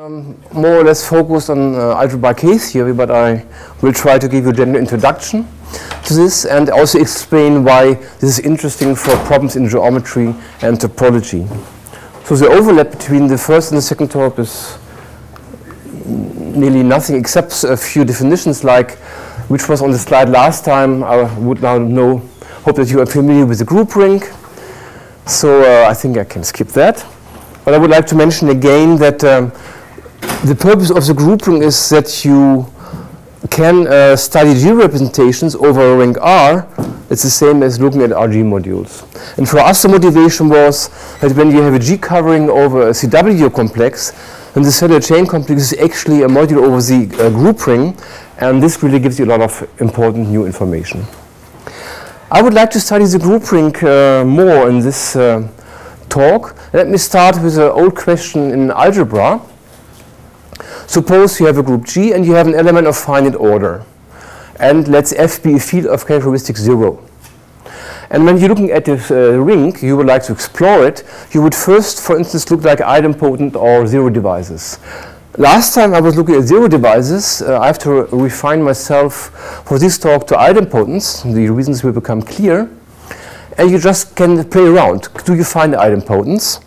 Um, more or less focused on uh, algebraic K theory, but I will try to give you a general introduction to this and also explain why this is interesting for problems in geometry and topology. So the overlap between the first and the second talk is nearly nothing except a few definitions like which was on the slide last time. I would now know, hope that you are familiar with the group ring. So uh, I think I can skip that. But I would like to mention again that um, the purpose of the group ring is that you can uh, study G representations over a ring R. It's the same as looking at RG modules. And for us, the motivation was that when you have a G covering over a CW complex, then the cellular chain complex is actually a module over the uh, group ring, and this really gives you a lot of important new information. I would like to study the group ring uh, more in this uh, talk. Let me start with an old question in algebra. Suppose you have a group G and you have an element of finite order. And let's F be a field of characteristic 0. And when you're looking at this uh, ring, you would like to explore it, you would first, for instance, look like idempotent or zero divisors. Last time I was looking at zero divisors, uh, I have to re refine myself for this talk to idempotence. The reasons will become clear. And you just can play around. Do you find idempotence?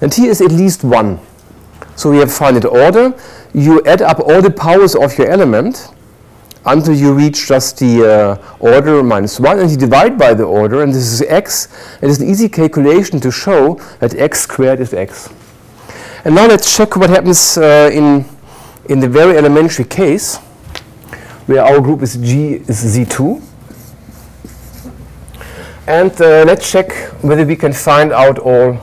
And here is at least one. So we have finite order. You add up all the powers of your element until you reach just the uh, order minus 1, and you divide by the order, and this is x. It is an easy calculation to show that x squared is x. And now let's check what happens uh, in, in the very elementary case, where our group is G is Z2. And uh, let's check whether we can find out all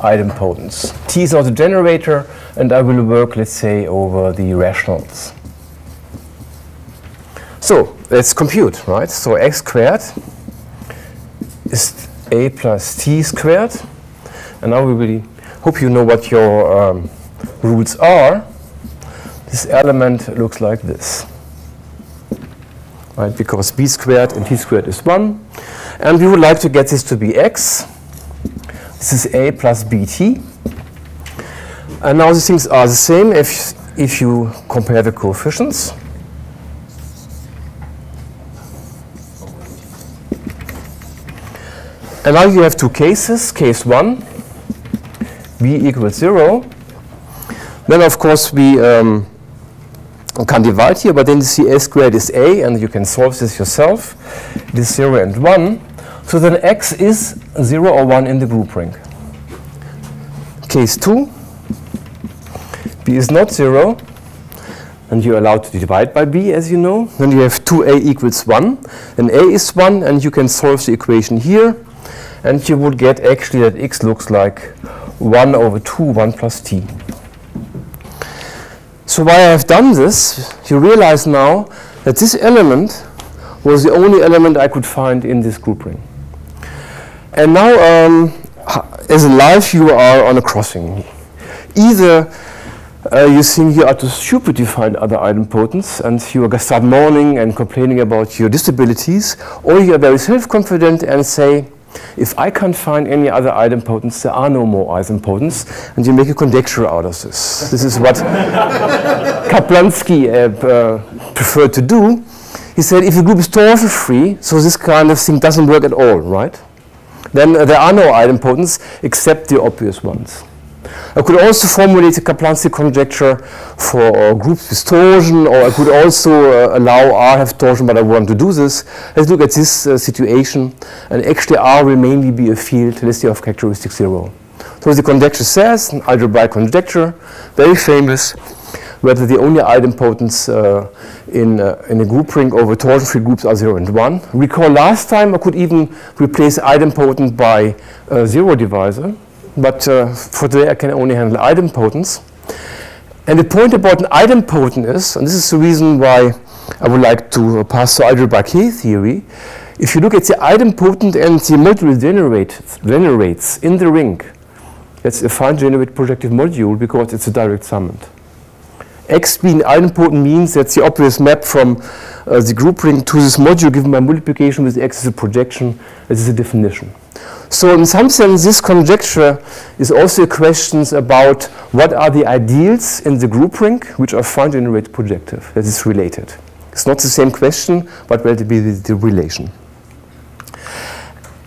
idempotence. T is also generator, and I will work, let's say, over the rationals. So let's compute, right? So x squared is a plus t squared. And now we really hope you know what your um, rules are. This element looks like this. Right, because b squared and t squared is 1. And we would like to get this to be x. This is a plus bt. And now the things are the same if, if you compare the coefficients. And now you have two cases. Case 1, b equals 0. Then, of course, we um, can divide here, but then you see a squared is a, and you can solve this yourself. It is 0 and 1. So then x is 0 or 1 in the group ring. Case 2, b is not 0, and you're allowed to divide by b, as you know. Then you have 2a equals 1, and a is 1, and you can solve the equation here. And you would get actually that x looks like 1 over 2, 1 plus t. So why I have done this, you realize now that this element was the only element I could find in this group ring. And now, um, as in life, you are on a crossing. Either uh, you think you are too stupid to find other idempotents and you start mourning and complaining about your disabilities, or you are very self-confident and say, if I can't find any other idempotents, there are no more idempotents, and you make a conjecture out of this. this is what Kaplansky uh, uh, preferred to do. He said, if a group is torsion free, so this kind of thing doesn't work at all, right? Then there are no idempotents except the obvious ones. I could also formulate a Kaplansky conjecture for uh, groups with torsion, or I could also uh, allow R have torsion, but I want to do this. Let's look at this uh, situation, and actually R will mainly be a field, say, of characteristic zero. So the conjecture says, an algebraic conjecture, very famous, whether the only idempotents uh, in, uh, in a group ring over torsion-free groups are 0 and 1. Recall last time I could even replace idempotent by zero divisor but uh, for today I can only handle idempotents. And the point about an idempotent is, and this is the reason why I would like to pass to algebraic theory, if you look at the idempotent and the module generate, generates in the ring, that's a fine generate projective module because it's a direct summand. X being idempotent means that the obvious map from uh, the group ring to this module given by multiplication with X is a projection, this is a definition. So in some sense, this conjecture is also questions about what are the ideals in the group ring which are in a projective that is related. It's not the same question, but relatively the, the relation.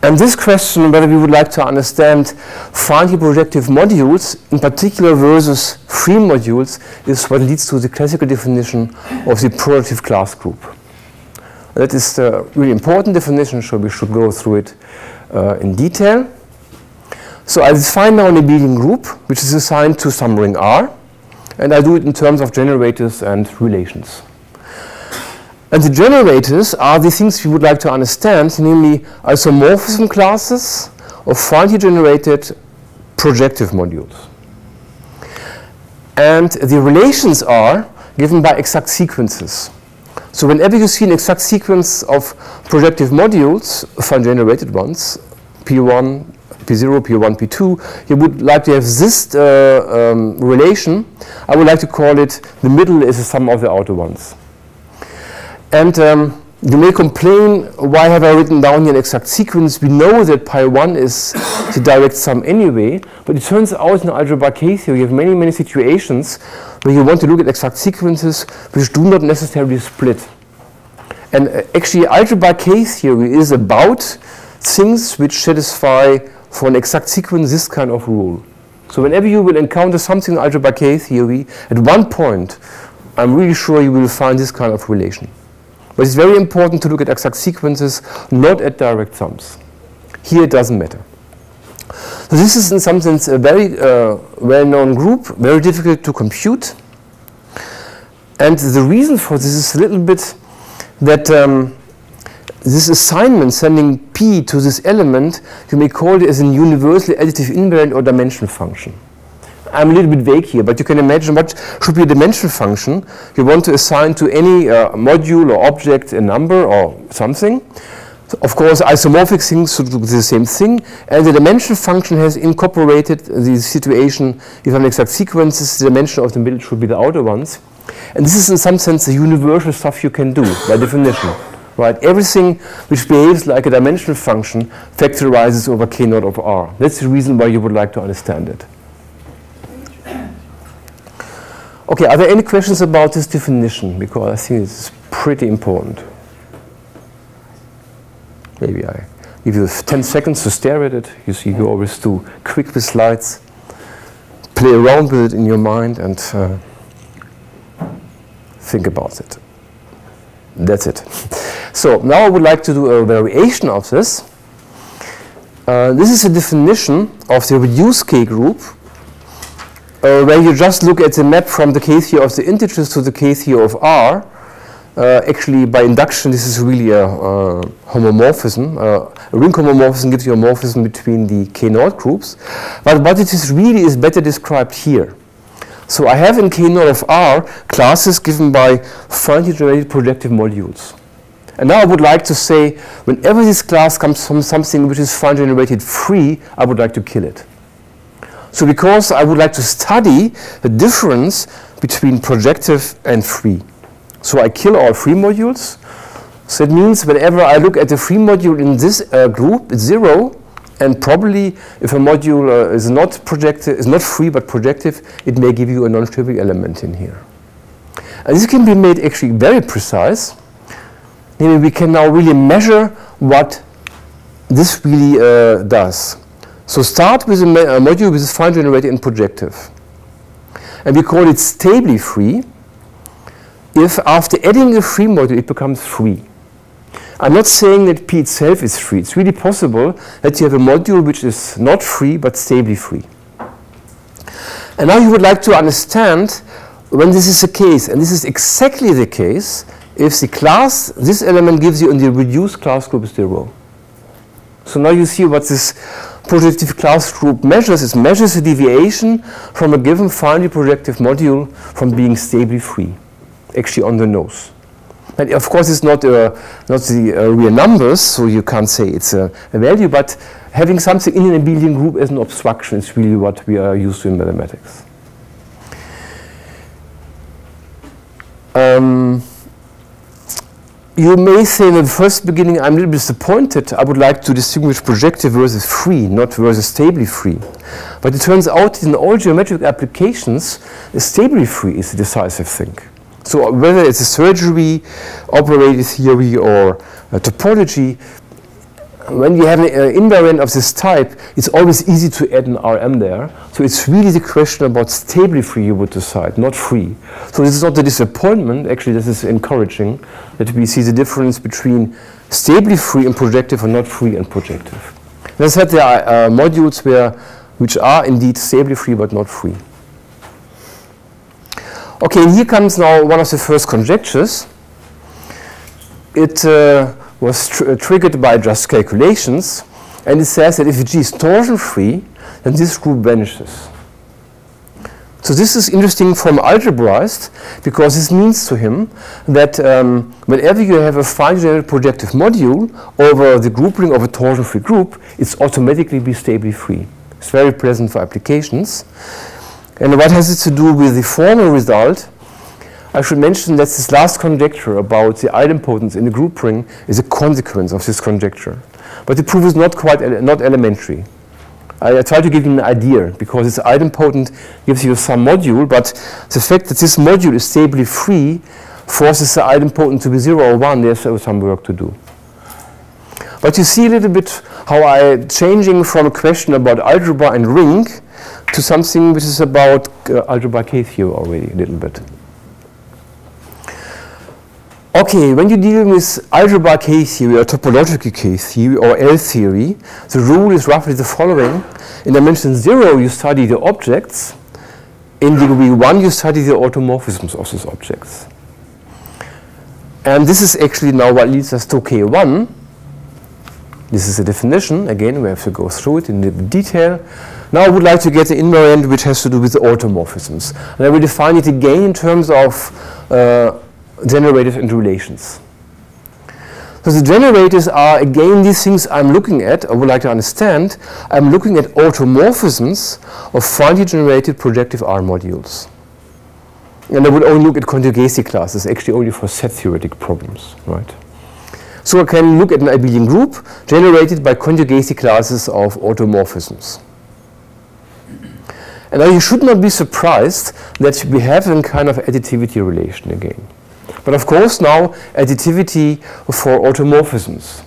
And this question, whether we would like to understand finely projective modules, in particular versus free modules, is what leads to the classical definition of the projective class group. That is a really important definition, so we should go through it Uh, in detail. So I define now an abelian group, which is assigned to some ring R, and I do it in terms of generators and relations. And the generators are the things we would like to understand, namely isomorphism classes of finely generated projective modules. And the relations are given by exact sequences. So whenever you see an exact sequence of projective modules, finely generated ones, P1, P0, P1, P2, you would like to have this uh, um, relation. I would like to call it the middle is the sum of the outer ones. And um, you may complain, why have I written down here an exact sequence? We know that pi 1 is the direct sum anyway, but it turns out in algebra K theory you have many, many situations where you want to look at exact sequences which do not necessarily split. And uh, actually algebra K theory is about things which satisfy for an exact sequence this kind of rule. So whenever you will encounter something in algebra K theory, at one point, I'm really sure you will find this kind of relation. But it's very important to look at exact sequences, not at direct sums. Here it doesn't matter. So this is in some sense a very uh, well-known group, very difficult to compute. And the reason for this is a little bit that um, this assignment sending p to this element, you may call it as a universally additive invariant or dimension function. I'm a little bit vague here, but you can imagine what should be a dimension function. You want to assign to any uh, module or object a number or something. So of course, isomorphic things should do the same thing. And the dimension function has incorporated the situation, if I'm exact sequences, the dimension of the middle should be the outer ones. And this is in some sense the universal stuff you can do by definition. Right? Everything which behaves like a dimension function factorizes over k naught of r. That's the reason why you would like to understand it. Okay, are there any questions about this definition? Because I think it's pretty important. Maybe I give you 10 seconds to stare at it. You see, you always do quick with slides. Play around with it in your mind and uh, think about it. That's it. So now I would like to do a variation of this. Uh, this is a definition of the reduced K group uh, where you just look at the map from the K zero of the integers to the K zero of R, uh, actually by induction this is really a uh, homomorphism. Uh, a ring homomorphism gives you a morphism between the K naught groups, but what it is really is better described here. So I have in K naught of R classes given by finely generated projective modules. And now I would like to say, whenever this class comes from something which is finely generated free, I would like to kill it. So because I would like to study the difference between projective and free. So I kill all free modules. So it means whenever I look at the free module in this uh, group, it's zero. And probably if a module uh, is not projective, is not free but projective, it may give you a non-trivial element in here. And this can be made actually very precise. Meaning we can now really measure what this really uh, does. So start with a, a module which is finely generated and projective. And we call it stably free if after adding a free module it becomes free. I'm not saying that P itself is free. It's really possible that you have a module which is not free but stably free. And now you would like to understand when this is the case, and this is exactly the case if the class, this element gives you in the reduced class group is 0. So now you see what this projective class group measures. It measures the deviation from a given finely projective module from being stably free, actually on the nose. And of course, it's not, uh, not the uh, real numbers, so you can't say it's a, a, value, but having something in an abelian group as an obstruction is really what we are used to in mathematics. Um, you may say in the first beginning, I'm a little disappointed. I would like to distinguish projective versus free, not versus stably free. But it turns out in all geometric applications, stably free is the decisive thing. So whether it's a surgery, operator theory, or topology, when you have an uh, invariant of this type, it's always easy to add an RM there. So it's really the question about stably free you would decide, not free. So this is not a disappointment, actually this is encouraging that we see the difference between stably free and projective and not free and projective. As I said, there are uh, modules where, which are indeed stably free but not free. Okay, and here comes now one of the first conjectures. It uh, was tr uh, triggered by just calculations, and it says that if G is torsion-free, then this group vanishes. So this is interesting from algebraist, because this means to him that um, whenever you have a generated projective module over the group ring of a torsion-free group, it's automatically be stably free. It's very pleasant for applications. And what has it to do with the formal result? I should mention that this last conjecture about the idempotence in the group ring is a consequence of this conjecture. But the proof is not quite ele not elementary. I, I, try to give you an idea because this idempotent gives you some module, but the fact that this module is stably free forces the idempotent to be 0 or 1. There's some work to do. But you see a little bit how I changing from a question about algebra and ring to something which is about uh, algebra K theory already a little bit. Okay, when you're dealing with algebra K theory or topological K theory or L theory, the rule is roughly the following. In dimension 0, you study the objects. In degree 1, you study the automorphisms of those objects. And this is actually now what leads us to K1. This is a definition. Again, we have to go through it in detail. Now I would like to get the invariant which has to do with the automorphisms. And I will define it again in terms of uh, generators and relations. So the generators are, again, these things I'm looking at, I would like to understand. I'm looking at automorphisms of finely generated projective R modules. And I would only look at conjugacy classes, actually only for set theoretic problems, right? So I can look at an abelian group generated by conjugacy classes of automorphisms. And you should not be surprised that we have a kind of additivity relation again. But of course now additivity for automorphisms.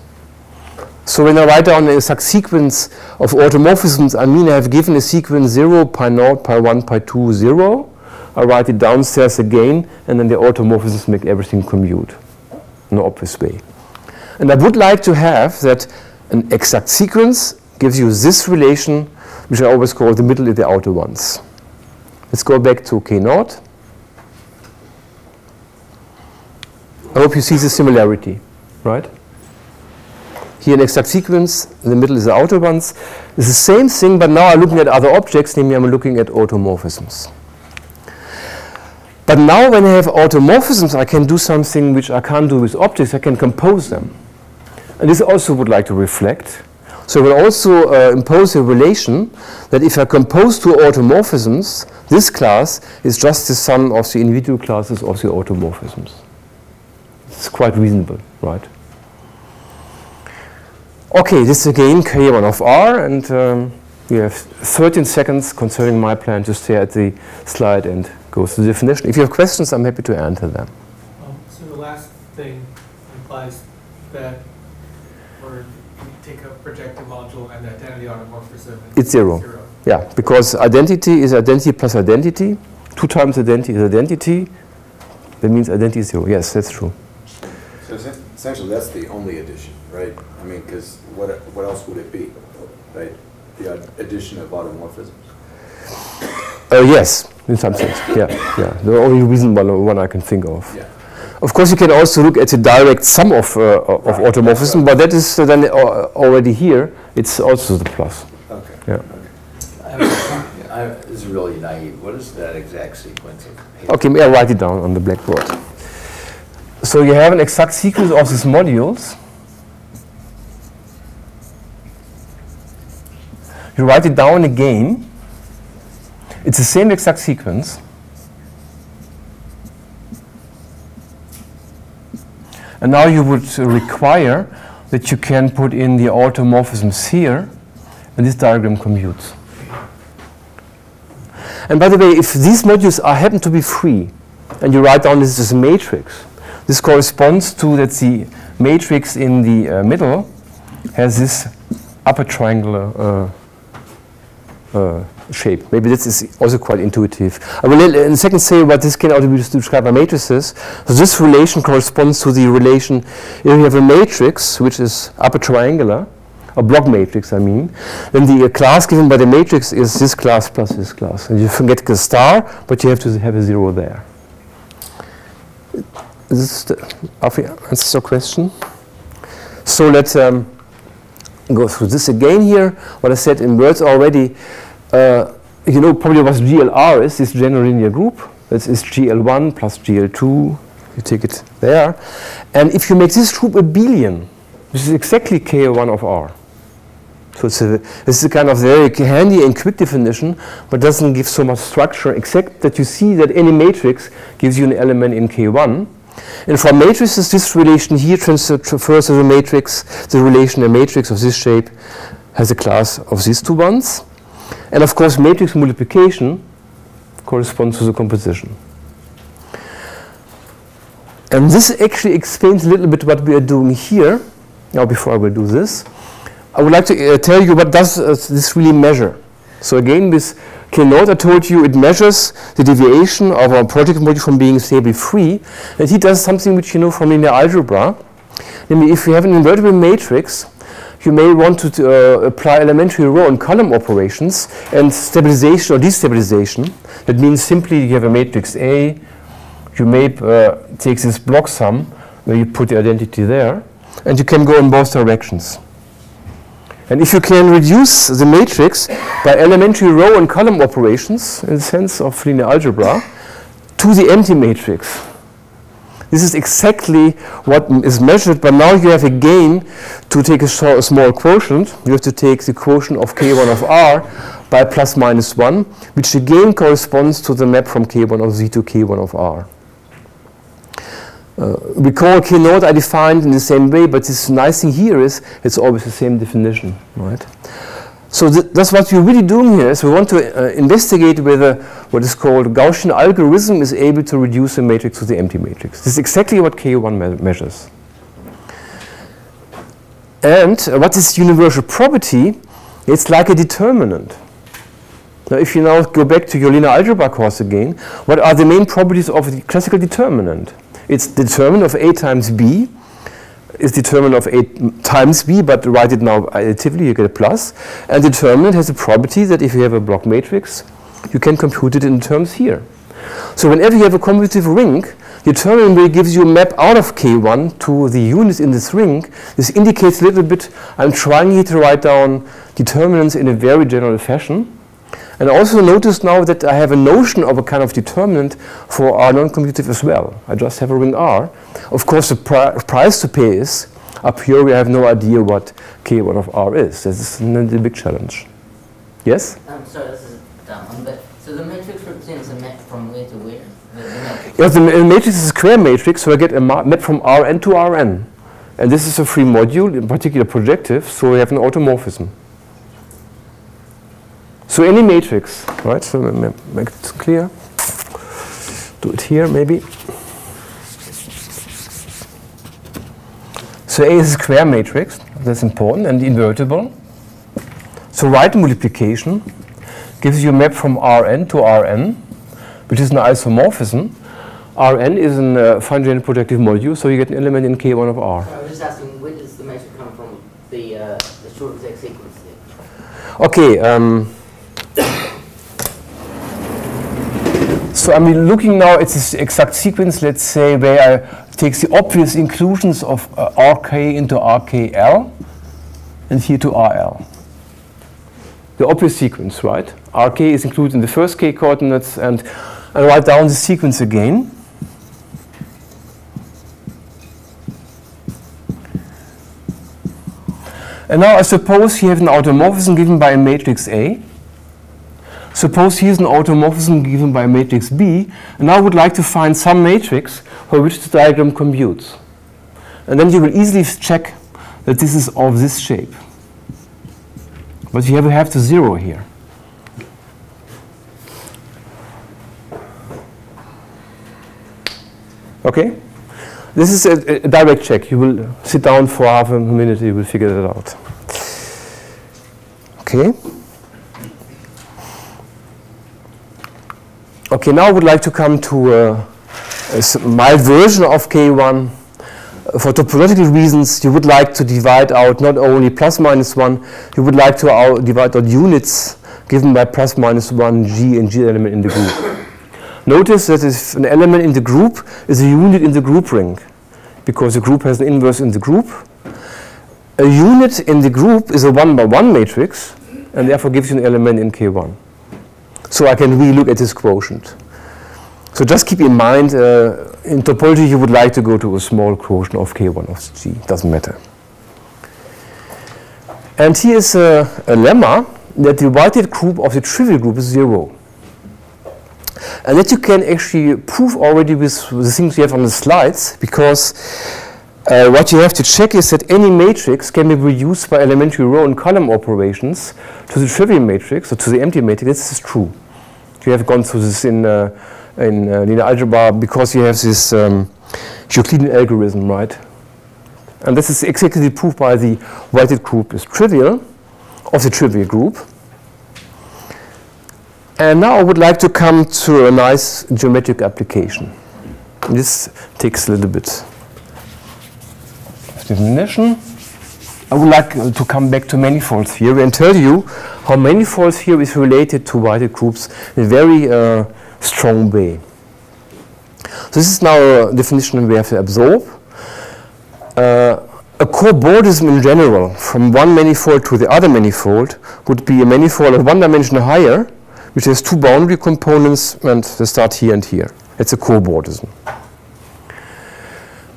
So when I write down a sequence of automorphisms, I mean I have given a sequence 0, pi 0, pi 1, pi 2, 0. I write it downstairs again, and then the automorphisms make everything commute in an obvious way. And I would like to have that an exact sequence gives you this relation, which I always call the middle and the outer ones. Let's go back to K0. I hope you see the similarity, right? Here an exact sequence, in the middle is the outer ones. It's the same thing, but now I'm looking at other objects, namely I'm looking at automorphisms. But now when I have automorphisms, I can do something which I can't do with objects, I can compose them. And this also would like to reflect. So I will also uh, impose a relation that if I compose two automorphisms, this class is just the sum of the individual classes of the automorphisms. It's quite reasonable, right? Okay, this is again K1 of R, and um, we have 13 seconds concerning my plan to stay at the slide and go through the definition. If you have questions, I'm happy to answer them. Um, so the last thing implies that we take a projective module and the identity automorphism. It's zero. zero. Yeah, because identity is identity plus identity. Two times identity is identity. That means identity is zero. Yes, that's true. So essentially, that's the only addition, right? I mean, because what, what else would it be, right? The addition of automorphisms? Uh, yes, in some sense, yeah, yeah. The only reasonable one I can think of. Yeah. Of course, you can also look at the direct sum of, uh, of right. automorphism, right. but that is uh, then already here. It's also the plus. Okay. Yeah. Okay. I, this is really naive. What is that exact sequence of? Okay, may I write it down on the blackboard? So you have an exact sequence of these modules. You write it down again. It's the same exact sequence. And now you would require that you can put in the automorphisms here, and this diagram commutes. And by the way, if these modules are happen to be free, and you write down this as a matrix, this corresponds to that the matrix in the uh, middle has this upper triangular uh, uh, shape. Maybe this is also quite intuitive. I will in a second say what this can also be described by matrices. So this relation corresponds to the relation if you have a matrix which is upper triangular, a block matrix I mean, then the uh, class given by the matrix is this class plus this class. And you forget the star, but you have to have a zero there. Is this answers your question? So let's um, go through this again here. What I said in words already, uh, you know probably what GLR is, this general linear group. This is GL1 plus GL2. You take it there. And if you make this group abelian, this is exactly K1 of R. So it's a, this is a kind of very handy and quick definition, but doesn't give so much structure, except that you see that any matrix gives you an element in K1. And for matrices, this relation here transfers to the matrix, the relation a matrix of this shape has a class of these two ones. And of course, matrix multiplication corresponds to the composition. And this actually explains a little bit what we are doing here. Now, before I will do this, I would like to uh, tell you what does uh, this really measure. So again, with K-naught, I told you it measures the deviation of our project module from being stable free. And he does something which you know from linear algebra. Namely, if you have an invertible matrix, you may want to uh, apply elementary row and column operations and stabilization or destabilization. That means simply you have a matrix A, you may uh, take this block sum where you put the identity there, and you can go in both directions. And if you can reduce the matrix by elementary row and column operations, in the sense of linear algebra, to the empty matrix, this is exactly what is measured, but now you have again to take a, a, small quotient. You have to take the quotient of k1 of r by plus minus 1, which again corresponds to the map from k1 of z to k1 of r. Uh, recall K naught I defined in the same way, but this nice thing here is it's always the same definition, right? So th that's what we're really doing here is we want to uh, investigate whether what is called Gaussian algorithm is able to reduce a matrix to the empty matrix. This is exactly what K1 me measures. And uh, what is universal property? It's like a determinant. Now if you now go back to your linear algebra course again, what are the main properties of the classical determinant? It's determinant of A times B is determinant of A times B, but write it now additively, you get a plus. And determinant has a property that if you have a block matrix, you can compute it in terms here. So whenever you have a commutative ring, determinant gives you a map out of K1 to the units in this ring. This indicates a little bit, I'm trying here to write down determinants in a very general fashion. And also notice now that I have a notion of a kind of determinant for R non-commutative as well. I just have a ring R. Of course, the pri price to pay is, a priori I have no idea what K1 of R is. This is the big challenge. Yes? I'm sorry, this is dumb one, but so the matrix represents a map from where to where? yes, the matrix is a square matrix, so I get a map from Rn to Rn. And this is a free module, in particular projective, so we have an automorphism. So any matrix, right? So make it clear. Do it here, maybe. So A is a square matrix. That's important and invertible. So right multiplication gives you a map from Rn to Rn, which is an isomorphism. Rn is a uh, fine projective module, so you get an element in K1 of R. I was just asking, where does the matrix come from, the, uh, the short exact sequence Okay. Um, So I'm looking now at this exact sequence, let's say, where I take the obvious inclusions of uh, RK into RKL and here to RL. The obvious sequence, right? RK is included in the first K coordinates and I write down the sequence again. And now I suppose you have an automorphism given by a matrix A. Suppose here's an automorphism given by matrix B, and I would like to find some matrix for which the diagram computes. And then you will easily check that this is of this shape. But you have to have the zero here. Okay? This is a, a, direct check. You will sit down for half a minute, you will figure that out. Okay? Okay, now I would like to come to uh, a mild version of K1. For topological reasons, you would like to divide out not only plus minus 1, you would like to out divide out units given by plus minus 1 G and G element in the group. Notice that if an element in the group is a unit in the group ring, because the group has an inverse in the group. A unit in the group is a one by one matrix, and therefore gives you an element in K1. So I can relook at this quotient. So just keep in mind, uh, in topology you would like to go to a small quotient of K1 of G, doesn't matter. And here's a, a lemma that the Whitehead group of the trivial group is zero. And that you can actually prove already with the things you have on the slides, because uh, what you have to check is that any matrix can be reduced by elementary row and column operations to the trivial matrix, or to the empty matrix. This is true. You have gone through this in, uh, in uh, linear algebra because you have this um, Euclidean algorithm, right? And this is exactly proved by the Whitehead group is trivial, of the trivial group. And now I would like to come to a nice geometric application. This takes a little bit of definition. I would like to come back to manifold theory and tell you how manifold theory is related to Whitehead groups in a very uh, strong way. So this is now a definition we have to absorb. Uh, a cobordism in general, from one manifold to the other manifold, would be a manifold of one dimension higher which has two boundary components and they start here and here. It's a cobordism.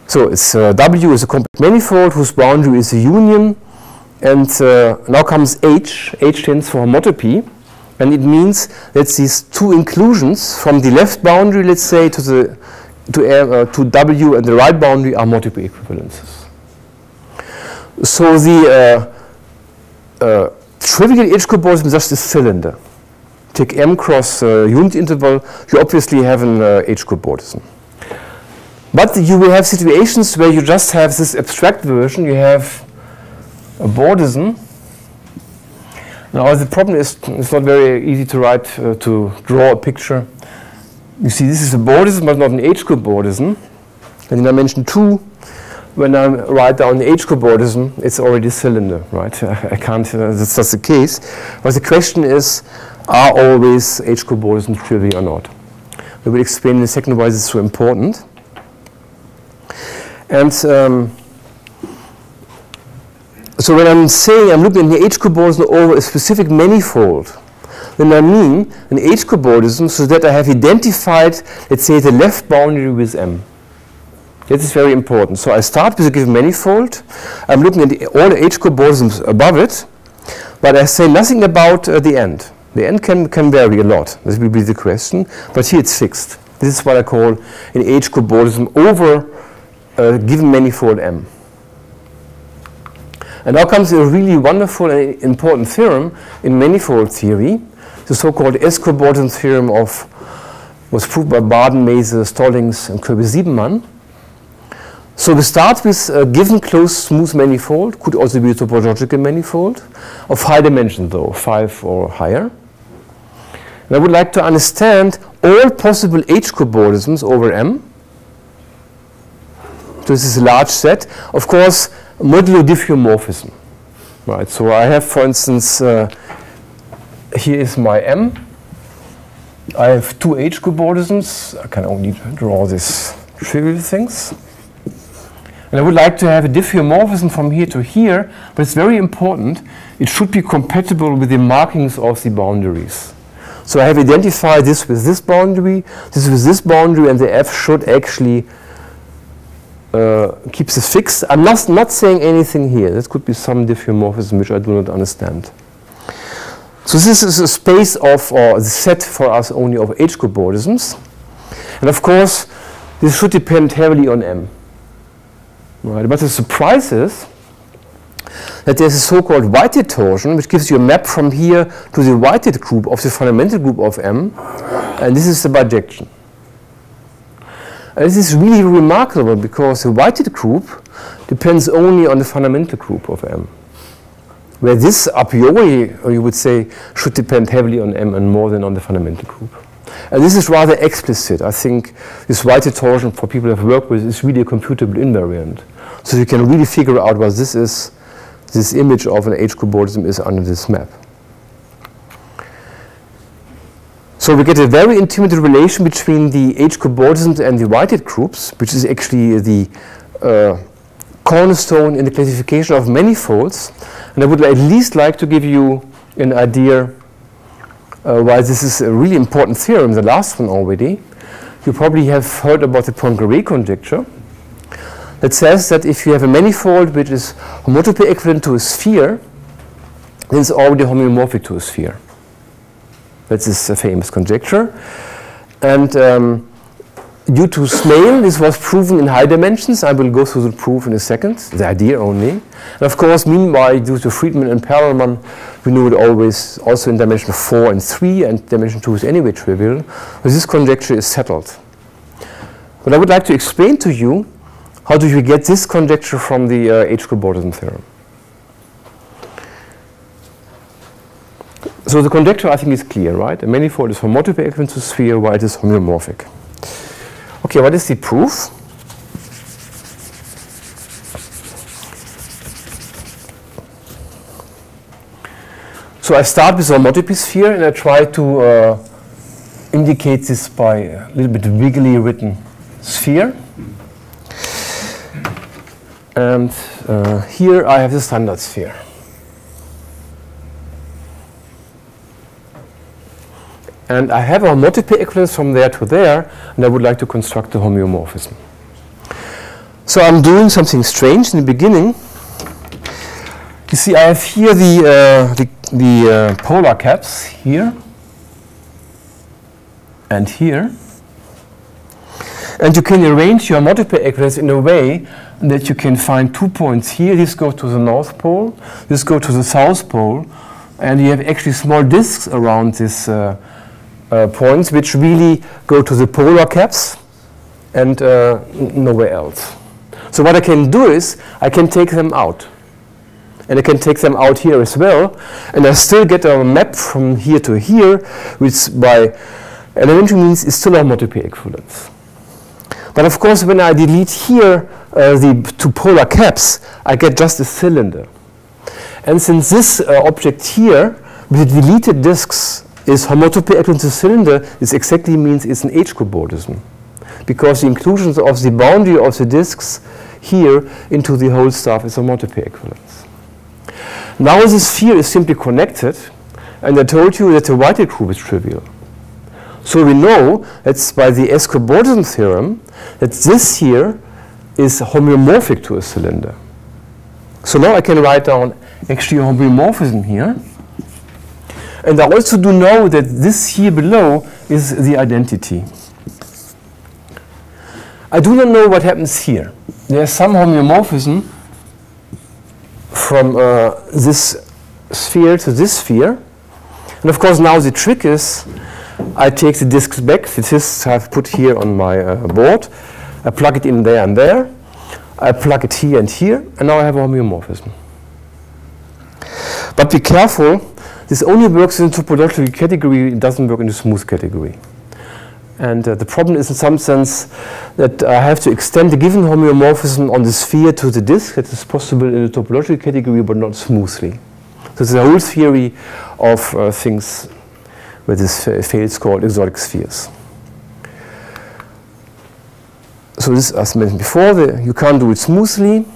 So it's uh, W is a compact manifold whose boundary is a union and uh, now comes H. H stands for homotopy and it means that these two inclusions from the left boundary, let's say, to the to, uh, to W and the right boundary are homotopy equivalences. So the uh, uh, trivial H cobordism is just a cylinder take M cross uh, unit interval, you obviously have an uh, H cobordism. But you will have situations where you just have this abstract version, you have a bordism. Now the problem is it's not very easy to write, uh, to draw a picture. You see this is a bordism but not an H cobordism. And in dimension 2, when I write down the H cobordism, it's already a cylinder, right? I can't, uh, that's just the case. But the question is, are always H cobordisms trivial or not. We will explain in a second why this is so important. And um, so when I'm saying I'm looking at the H cobordism over a specific manifold, then I mean an H cobordism so that I have identified, let's say, the left boundary with M. This is very important. So I start with a given manifold. I'm looking at the, all the H cobordisms above it, but I say nothing about uh, the end. The end can, can vary a lot. This will be the question. But here it's fixed. This is what I call an H cobordism over a given manifold M. And now comes a really wonderful and important theorem in manifold theory, the so-called cobordism theorem of was proved by Barden, Mazur, Stallings, and Kirby-Siebenmann. So we start with a given closed smooth manifold, could also be a topological manifold, of high dimension though, five or higher. And I would like to understand all possible H cobordisms over M. So this is a large set. Of course, modulo diffeomorphism. Right, so I have, for instance, uh, here is my M. I have two H cobordisms. I can only draw these trivial things. And I would like to have a diffeomorphism from here to here, but it's very important. It should be compatible with the markings of the boundaries. So I have identified this with this boundary, this with this boundary, and the f should actually uh, keep this fixed. I'm not, not saying anything here. This could be some diffeomorphism which I do not understand. So this is a space of, or the set for us only of H cobordisms. And of course, this should depend heavily on M. Right? But the surprise is that there's a so-called Whitehead torsion, which gives you a map from here to the Whitehead group of the fundamental group of M, and this is the bijection. And this is really remarkable because the Whitehead group depends only on the fundamental group of M. Where this a priori, you would say, should depend heavily on M and more than on the fundamental group. And this is rather explicit. I think this Whitehead torsion for people who have worked with is really a computable invariant. So you can really figure out what this is, this image of an H-cobordism is under this map. So we get a very intimate relation between the H-cobordisms and the Whitehead groups, which is actually the uh, cornerstone in the classification of manifolds. And I would at least like to give you an idea uh, why this is a really important theorem, the last one already. You probably have heard about the Poincare conjecture that says that if you have a manifold which is homotopy equivalent to a sphere, then it's already homeomorphic to a sphere. That's a famous conjecture. And um, due to Smale, this was proven in high dimensions. I will go through the proof in a second, the idea only. And of course, meanwhile, due to Freedman and Perelman, we knew it always also in dimension 4 and 3, and dimension 2 is anyway trivial. But this conjecture is settled. But I would like to explain to you how do you get this conjecture from the uh, H-cobordism theorem. So the conjecture I think is clear, right? A manifold is homotopy equivalent to sphere while it is homeomorphic. Okay, what is the proof? So I start with a homotopy sphere and I try to uh, indicate this by a little bit wiggly written sphere. And uh, here I have the standard sphere. And I have a homotopy equivalence from there to there, and I would like to construct a homeomorphism. So I'm doing something strange in the beginning. You see, I have here the, uh, the, the uh, polar caps here and here. And you can arrange your homotopy equivalence in a way that you can find two points here. This goes to the north pole, this goes to the south pole, and you have actually small disks around this uh, uh, points which really go to the polar caps and uh, nowhere else. So what I can do is I can take them out. And I can take them out here as well. And I still get a map from here to here, which by elementary means is still a homotopy equivalence. But of course, when I delete here uh, the two polar caps, I get just a cylinder. And since this uh, object here, with deleted disks, is homotopy equivalent to cylinder, this exactly means it's an H-cobordism. Because the inclusion of the boundary of the disks here into the whole stuff is a homotopy equivalence. Now the sphere is simply connected, and I told you that the Whitehead group is trivial. So we know that's by the S-cobordism theorem that this here is homeomorphic to a cylinder. So now I can write down actually a homeomorphism here. And I also do know that this here below is the identity. I do not know what happens here. There's some homeomorphism from uh, this sphere to this sphere. And of course now the trick is I take the disks back, the disks I've put here on my uh, board, I plug it in there and there, I plug it here and here, and now I have a homeomorphism. But be careful, this only works in topological category, it doesn't work in the smooth category. And uh, the problem is in some sense that I have to extend the given homeomorphism on the sphere to the disk. That is possible in the topological category, but not smoothly. So there's a whole theory of uh, things where this fails called exotic spheres. So this, as mentioned before, the, you can't do it smoothly.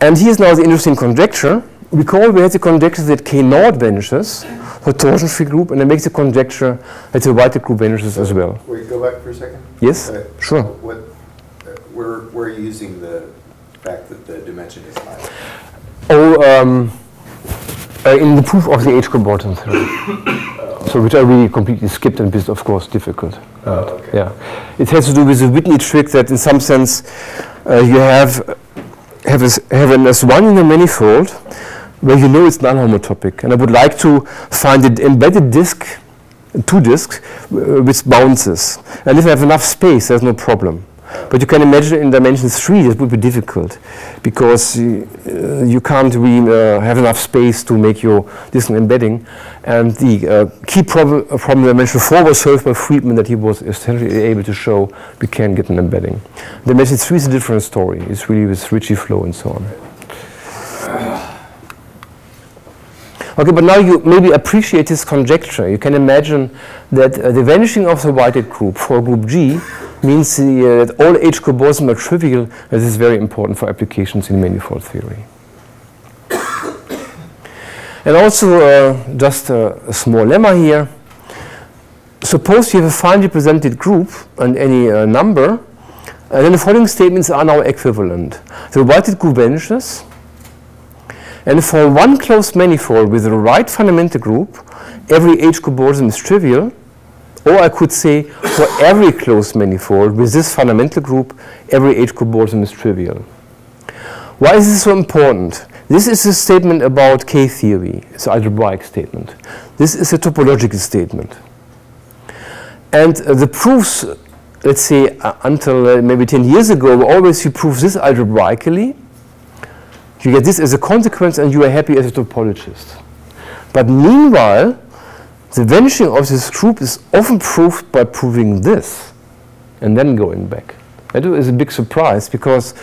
And here's now the interesting conjecture. Recall we had the conjecture that K naught vanishes the torsion-free group, and I make the conjecture that the Whitehead group vanishes as well. Wait, go back for a second? Yes? Uh, Sure. What, uh, where are using the fact that the dimension is high? Oh, um, uh, in the proof of the H-cobordism theorem. so which I really completely skipped and is of course difficult. Oh, okay. Yeah, it has to do with the Whitney trick that in some sense uh, you have have, a, have an S1 in a manifold where you know it's non-homotopic. And I would like to find an embedded disk, two disks, uh, with bounces. And if I have enough space, there's no problem. But you can imagine in dimension 3 it would be difficult because you, uh, you can't really uh, have enough space to make your disk embedding. And the uh, key problem uh, from dimension 4 was solved by Freedman that he was essentially able to show we can get an embedding. Dimension 3 is a different story. It's really with Ricci flow and so on. Okay, but now you maybe appreciate this conjecture. You can imagine that uh, the vanishing of the Whitehead group for group G means uh, that all H cobordism are trivial. This is very important for applications in manifold theory. and also, uh, just a, a, small lemma here. Suppose you have a finely presented group and any uh, number, and then the following statements are now equivalent. The Whitehead group vanishes, and for one closed manifold with the right fundamental group, every H cobordism is trivial. Or I could say for every closed manifold with this fundamental group, every H cobordism is trivial. Why is this so important? This is a statement about K-theory. It's an algebraic statement. This is a topological statement. And uh, the proofs, let's say uh, until uh, maybe 10 years ago, were always you prove this algebraically, you get this as a consequence and you are happy as a topologist. But meanwhile, the vanishing of this group is often proved by proving this and then going back. That is a big surprise because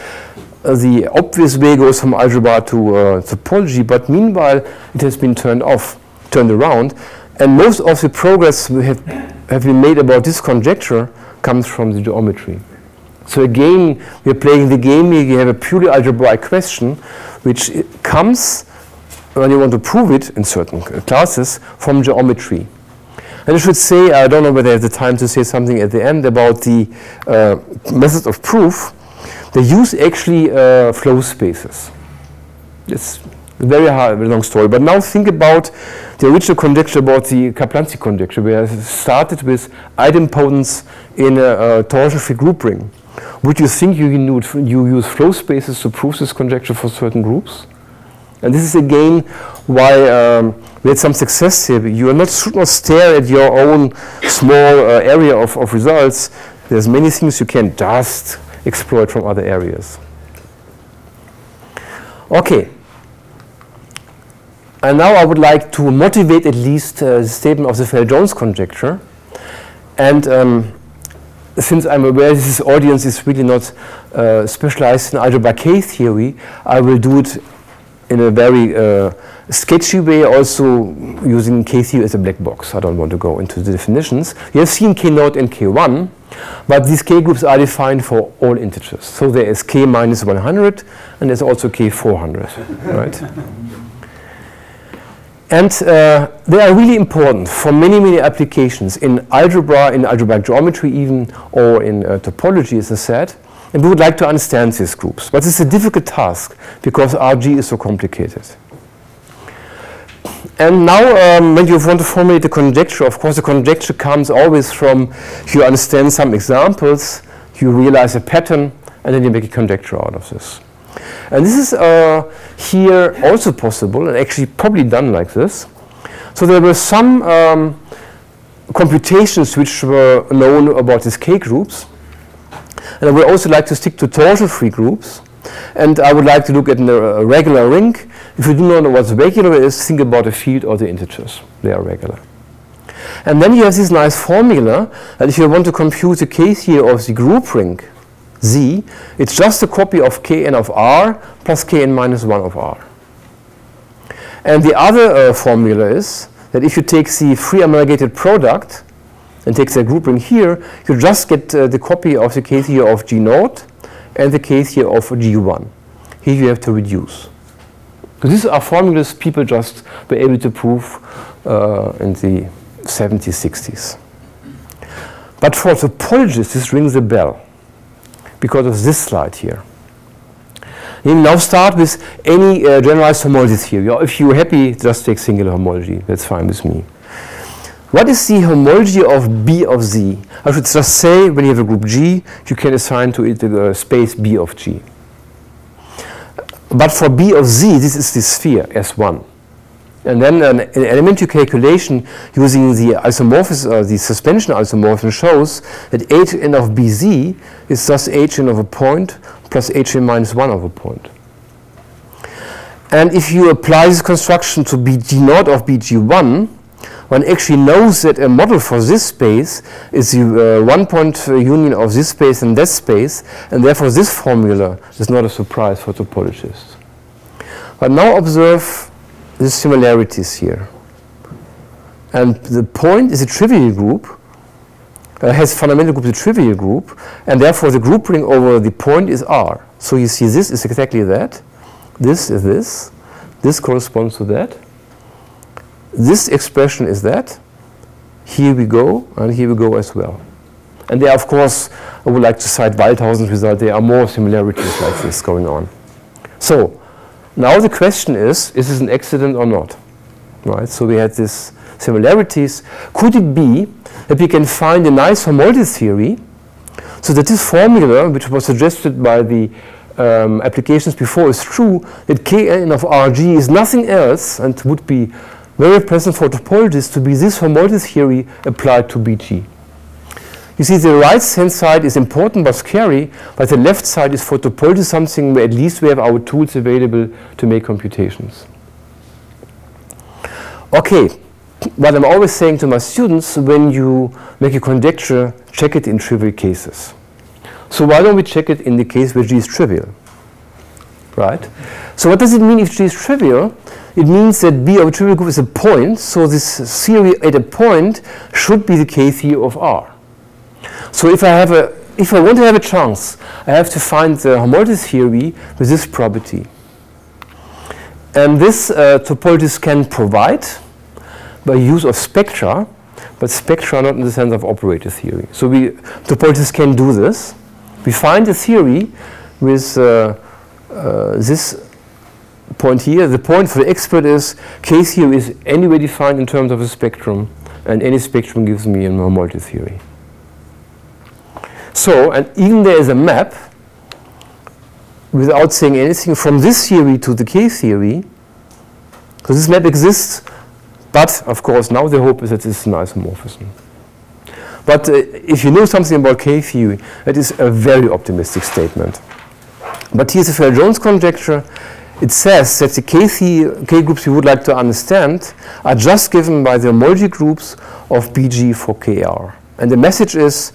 uh, the obvious way goes from algebra to uh, topology, but meanwhile it has been turned off, turned around, and most of the progress we have, have been made about this conjecture comes from the geometry. So again, we are playing the game here. You have a purely algebraic question, which comes when you want to prove it in certain classes from geometry. And I should say, I don't know whether I have the time to say something at the end about the uh, method of proof. They use actually uh, flow spaces. It's a very hard, very long story. But now think about the original conjecture about the Kaplansky conjecture, where I started with idempotents in a, a torsion-free group ring. Would you think you, you use flow spaces to prove this conjecture for certain groups? And this is again why um, we had some success here. You are not, should not stare at your own small uh, area of, of results. There's many things you can just exploit from other areas. Okay. And now I would like to motivate at least uh, the statement of the Farrell-Jones conjecture. And um, since I'm aware this audience is really not uh, specialized in algebra K theory, I will do it in a very uh, sketchy way, also using K theory as a black box. I don't want to go into the definitions. You have seen K naught and K1, but these K groups are defined for all integers. So there is K minus 100, and there's also K 400, right? And uh, they are really important for many, many applications in algebra, in algebraic geometry even, or in uh, topology, as I said. And we would like to understand these groups. But it's a difficult task because RG is so complicated. And now, um, when you want to formulate a conjecture, of course, the conjecture comes always from you understand some examples, you realize a pattern, and then you make a conjecture out of this. And this is uh, here also possible, and actually probably done like this. So there were some um, computations which were known about these K groups. And I would also like to stick to torsion-free groups. And I would like to look at a regular ring. If you do not know what regular is, think about the field or the integers. They are regular. And then you have this nice formula that if you want to compute the K theory of the group ring, Z, it's just a copy of Kn of R plus Kn minus 1 of R. And the other uh, formula is that if you take the free amalgamated product and take the group ring here, you just get uh, the copy of the K theory of G naught and the K theory of G1. Here you have to reduce. So these are formulas people just were able to prove uh, in the 70s, 60s. But for topologists, this rings a bell because of this slide here. You now start with any uh, generalized homology theory. Or if you're happy, just take singular homology. That's fine with me. What is the homology of B of Z? I should just say when you have a group G, you can assign to it the space B of G. But for B of Z, this is the sphere S1. And then an, an elementary calculation using the isomorphism, uh, the suspension isomorphism shows that hn of bz is thus hn of a point plus hn minus 1 of a point. And if you apply this construction to bg naught of bg1, one actually knows that a model for this space is the uh, one point uh, union of this space and that space, and therefore this formula is not a surprise for topologists. But now observe the similarities here. And the point is a trivial group, uh, has fundamental group a trivial group, and therefore the group ring over the point is R. So you see this is exactly that. This is this. This corresponds to that. This expression is that. Here we go, and here we go as well. And there, of course, I would like to cite Waldhausen's result. There are more similarities like this going on. So now the question is, is this an accident or not? Right, so we had these similarities. Could it be that we can find a nice homology theory so that this formula, which was suggested by the um, applications before, is true, that Kn of Rg is nothing else and would be very present for topologists to be this homology theory applied to Bg. You see, the right hand side is important but scary, but the left side is for topology something where at least we have our tools available to make computations. Okay, what I'm always saying to my students, when you make a conjecture, check it in trivial cases. So why don't we check it in the case where G is trivial? Right? So what does it mean if G is trivial? It means that B of a trivial group is a point, so this theory at a point should be the K theory of R. So if I have a if I want to have a chance, I have to find the homology theory with this property. And this uh, topologists can provide by use of spectra, but spectra not in the sense of operator theory. So we topologists can do this. We find a theory with uh, uh, this point here. The point for the expert is theory is anyway defined in terms of a spectrum, and any spectrum gives me a homology theory. So, and even there is a map, without saying anything, from this theory to the K theory. So this map exists, but of course now the hope is that is an isomorphism. But uh, if you know something about K theory, that is a very optimistic statement. But here's the Farrell-Jones conjecture. It says that the K, K groups you would like to understand are just given by the homology groups of BG for KR. And the message is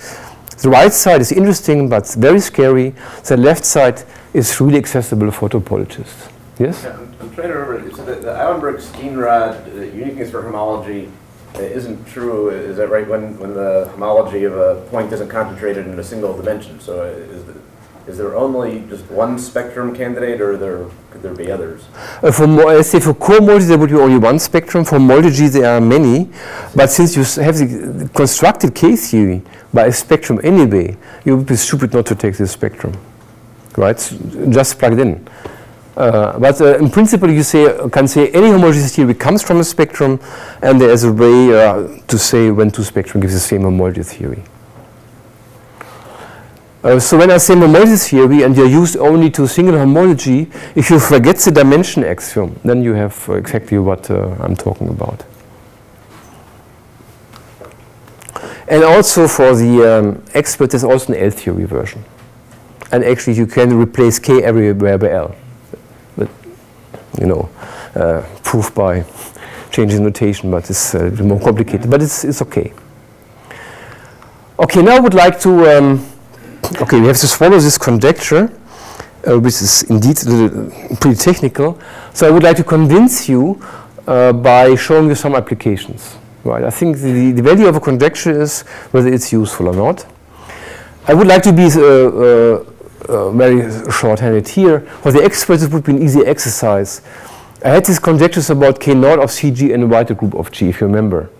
the right side is interesting but very scary. The left side is really accessible for topologists. Yes? Yeah, I'm, I'm trying to remember. So the, the Eilenberg-Steenrod uniqueness for homology uh, isn't true, is that right, when, when the homology of a point isn't concentrated in a single dimension? So is, the, is there only just one spectrum candidate or there, could there be others? Uh, for, let's say for cohomology there would be only one spectrum. For homology there are many. But since you have the constructed K theory by a spectrum anyway, you would be stupid not to take this spectrum. Right? Just plugged in. Uh, but uh, in principle, you say, can say any homogeneous theory comes from a spectrum, and there is a way uh, to say when two spectrum gives the same homology theory. Uh, so when I say homology theory and you're used only to single homology, if you forget the dimension axiom, then you have uh, exactly what uh, I'm talking about. And also for the um, expert, there's also an L theory version. And actually, you can replace K everywhere by L But, you know, uh, proof by changing notation, but it's uh, more complicated. But it's, it's okay. Okay, now I would like to, um, okay, we have to swallow this conjecture, uh, which is indeed pretty technical. So I would like to convince you uh, by showing you some applications. Right, I think the, the value of a conjecture is whether it's useful or not. I would like to be uh, uh, uh, very short-handed here. For the experts, it would be an easy exercise. I had these conjectures about K naught of CG and a Whitehead group of G, if you remember.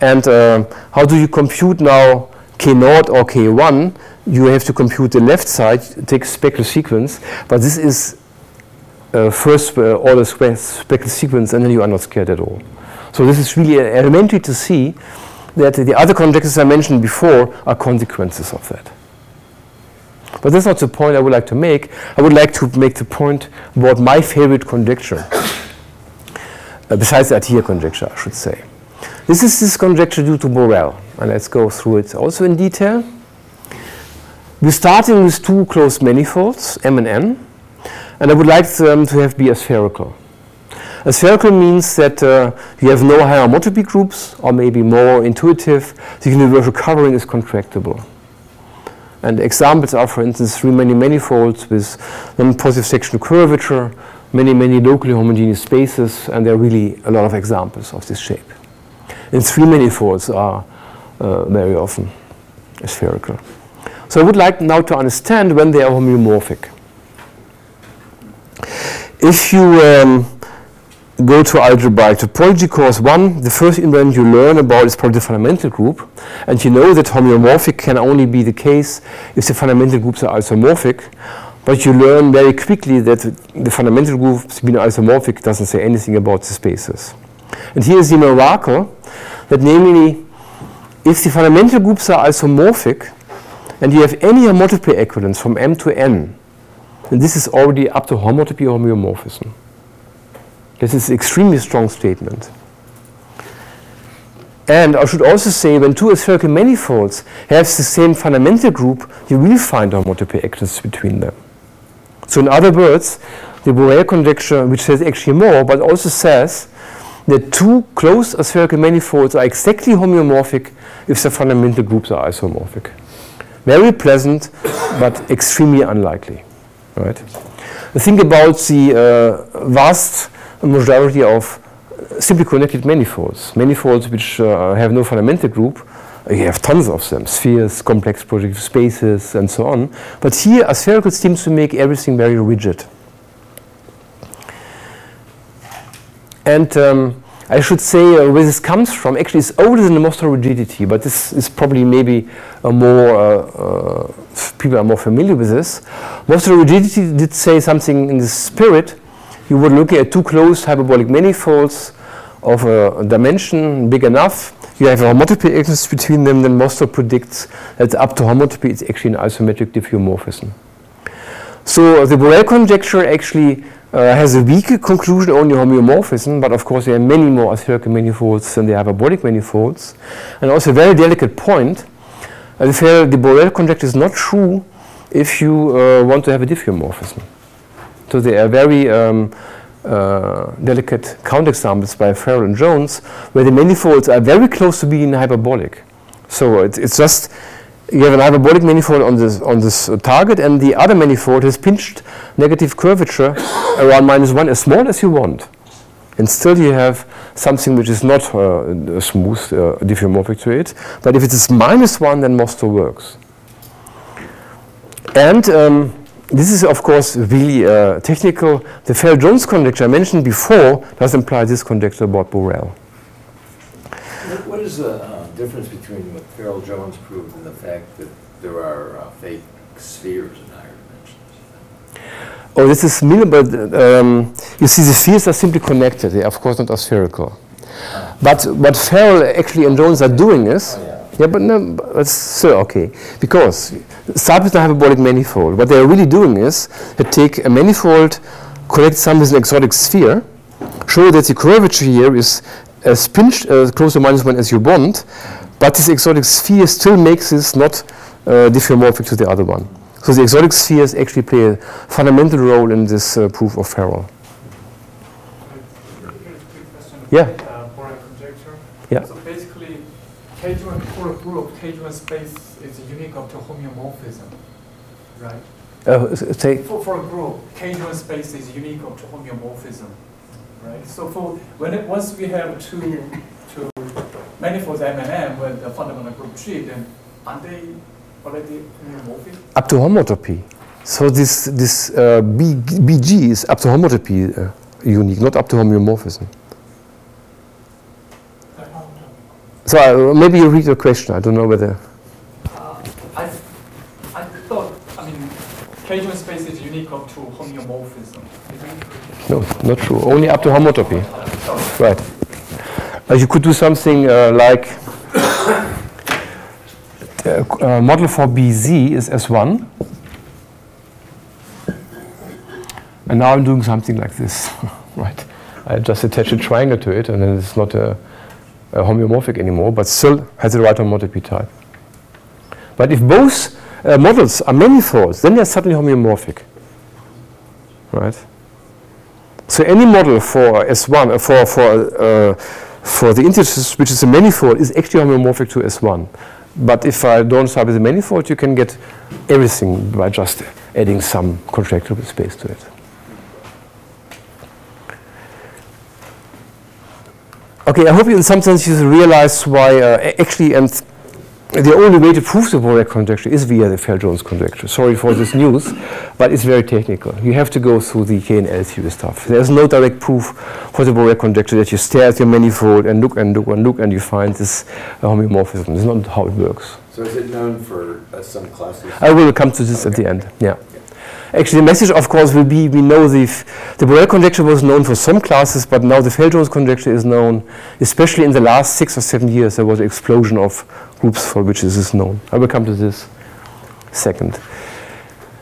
And uh, how do you compute now K naught or K1? You have to compute the left side, take spectral sequence, but this is uh, first uh, order spectral sequence, and then you are not scared at all. So this is really elementary to see that the other conjectures I mentioned before are consequences of that. But that's not the point I would like to make. I would like to make the point about my favorite conjecture, uh, besides the Atiyah conjecture, I should say. This is this conjecture due to Borel, and let's go through it also in detail. We're starting with two closed manifolds, M and N, and I would like them to have be aspherical. Aspherical means that uh, you have no higher homotopy groups, or maybe more intuitive, the universal covering is contractible. And examples are, for instance, three many manifolds with non-positive sectional curvature, many, many locally homogeneous spaces, and there are really a lot of examples of this shape. And three manifolds are uh, very often spherical. So I would like now to understand when they are homeomorphic. If you um, go to algebraic topology course 1, the first invariant you learn about is probably the fundamental group. And you know that homeomorphic can only be the case if the fundamental groups are isomorphic. But you learn very quickly that the fundamental groups being isomorphic doesn't say anything about the spaces. And here is the miracle that namely, if the fundamental groups are isomorphic, and you have any homotopy equivalence from M to N, then this is already up to homotopy homeomorphism. This is an extremely strong statement. And I should also say, when two spherical manifolds have the same fundamental group, you will find homotopy equivalence between them. So in other words, the Borel conjecture, which says actually more, but also says that two closed spherical manifolds are exactly homeomorphic if the fundamental groups are isomorphic. Very pleasant, but extremely unlikely. Right? Think about the uh, vast majority of simply connected manifolds, manifolds which uh, have no fundamental group. You have tons of them, spheres, complex projective spaces, and so on. But here, aspherical seems to make everything very rigid. And um, I should say uh, where this comes from, actually it's older than the Mostow rigidity, but this is probably maybe a more, uh, uh, people are more familiar with this. Mostow rigidity did say something in the spirit. You would look at two closed hyperbolic manifolds of a dimension big enough. You have a homotopy exists between them, then Mostow predicts that up to homotopy it's actually an isometric diffeomorphism. So the Borel conjecture actually has a weak conclusion only homeomorphism, but of course there are many more aspherical manifolds than the hyperbolic manifolds. And also a very delicate point, uh, the Borel conjecture is not true if you uh, want to have a diffeomorphism. So there are very um, uh, delicate counterexamples by Farrell and Jones where the manifolds are very close to being hyperbolic. So it's just you have an hyperbolic manifold on this on this uh, target, and the other manifold has pinched negative curvature around minus one, as small as you want, and still you have something which is not uh, smooth, uh, diffeomorphic to it. But if it is minus one, then Mostow works. And um, this is, of course, really uh, technical. The Farrell-Jones conjecture I mentioned before does imply this conjecture about Borel. What is the uh, difference between what Farrell Jones proved and the fact that there are uh, fake spheres in higher dimensions? Oh, this is minimal, but um, you see the spheres are simply connected. They are, of course, not spherical. But what Farrell actually and Jones are doing is, Oh, yeah. yeah, but no, but it's still okay. Because with the hyperbolic manifold. What they're really doing is they take a manifold, connect some with an exotic sphere, show that the curvature here is as pinched uh, close to minus one as you want, but this exotic sphere still makes this not uh, diffeomorphic to the other one. So the exotic spheres actually play a fundamental role in this uh, proof of Farrell. Here's a quick question. Yeah. Uh. Yeah. So basically, K1 for a group, K1 space is unique up to homeomorphism, right? Uh, say, For, for a group, K1 space is unique up to homeomorphism, right? So for, when it, once we have two, two manifolds M and M with the fundamental group G, then aren't they already homeomorphic? up to homotopy. So this, this uh, B, BG is up to homotopy uh, unique, not up to homeomorphism. So uh, maybe you read your question. I don't know whether. Uh, I, I thought, I mean, K1 space is unique up to homeomorphism. No, not true. Only up to homotopy. Right. uh, you could do something uh, like uh, model for BZ is S1. And now I'm doing something like this, right? I just attach a triangle to it, and then it's not a, a homeomorphic anymore, but still has the right homotopy type. But if both uh, models are manifolds, then they're suddenly homeomorphic, right? So any model for S1, uh, for, for, uh, for the integers, which is a manifold, is actually homeomorphic to S1. But if I don't start with a manifold, you can get everything by just adding some contractible space to it. Okay, I hope in some sense you realize why uh, actually, and the only way to prove the Borel conjecture is via the Farrell-Jones conjecture. Sorry for this news, but it's very technical. You have to go through the KNL theory stuff. There's no direct proof for the Borel conjecture that you stare at your manifold and look and look and look and you find this uh, homomorphism. It's not how it works. So is it known for uh, some classes? I will come to this at the end. Yeah. Actually, the message, of course, will be we know the, the Borel conjecture was known for some classes, but now the Farrell-Jones conjecture is known, especially in the last six or seven years, there was an explosion of groups for which this is known. I will come to this second.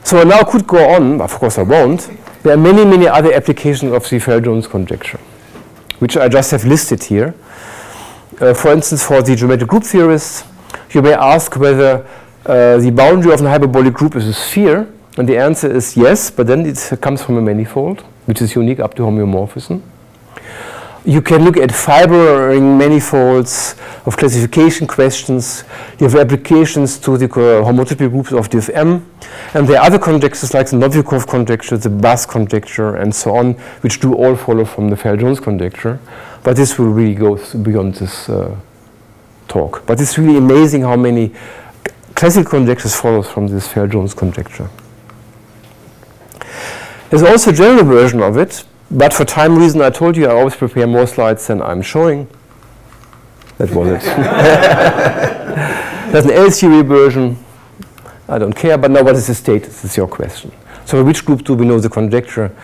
So I now could go on, of course I won't. There are many, many other applications of the Farrell-Jones conjecture, which I just have listed here. Uh, for instance, for the geometric group theorists, you may ask whether uh, the boundary of a hyperbolic group is a sphere, and the answer is yes, but then it comes from a manifold, which is unique up to homeomorphism. You can look at fibering manifolds of classification questions. You have applications to the homotopy groups of DFM. And there are other conjectures like the Novikov conjecture, the Bass conjecture, and so on, which do all follow from the Farrell-Jones conjecture. But this will really go beyond this uh, talk. But it's really amazing how many classical conjectures follow from this Farrell-Jones conjecture. There's also a general version of it, but for time reason, I told you I always prepare more slides than I'm showing. That was it. There's an L version. I don't care, but now what is the status? Is your question. So which group do we know the conjecture?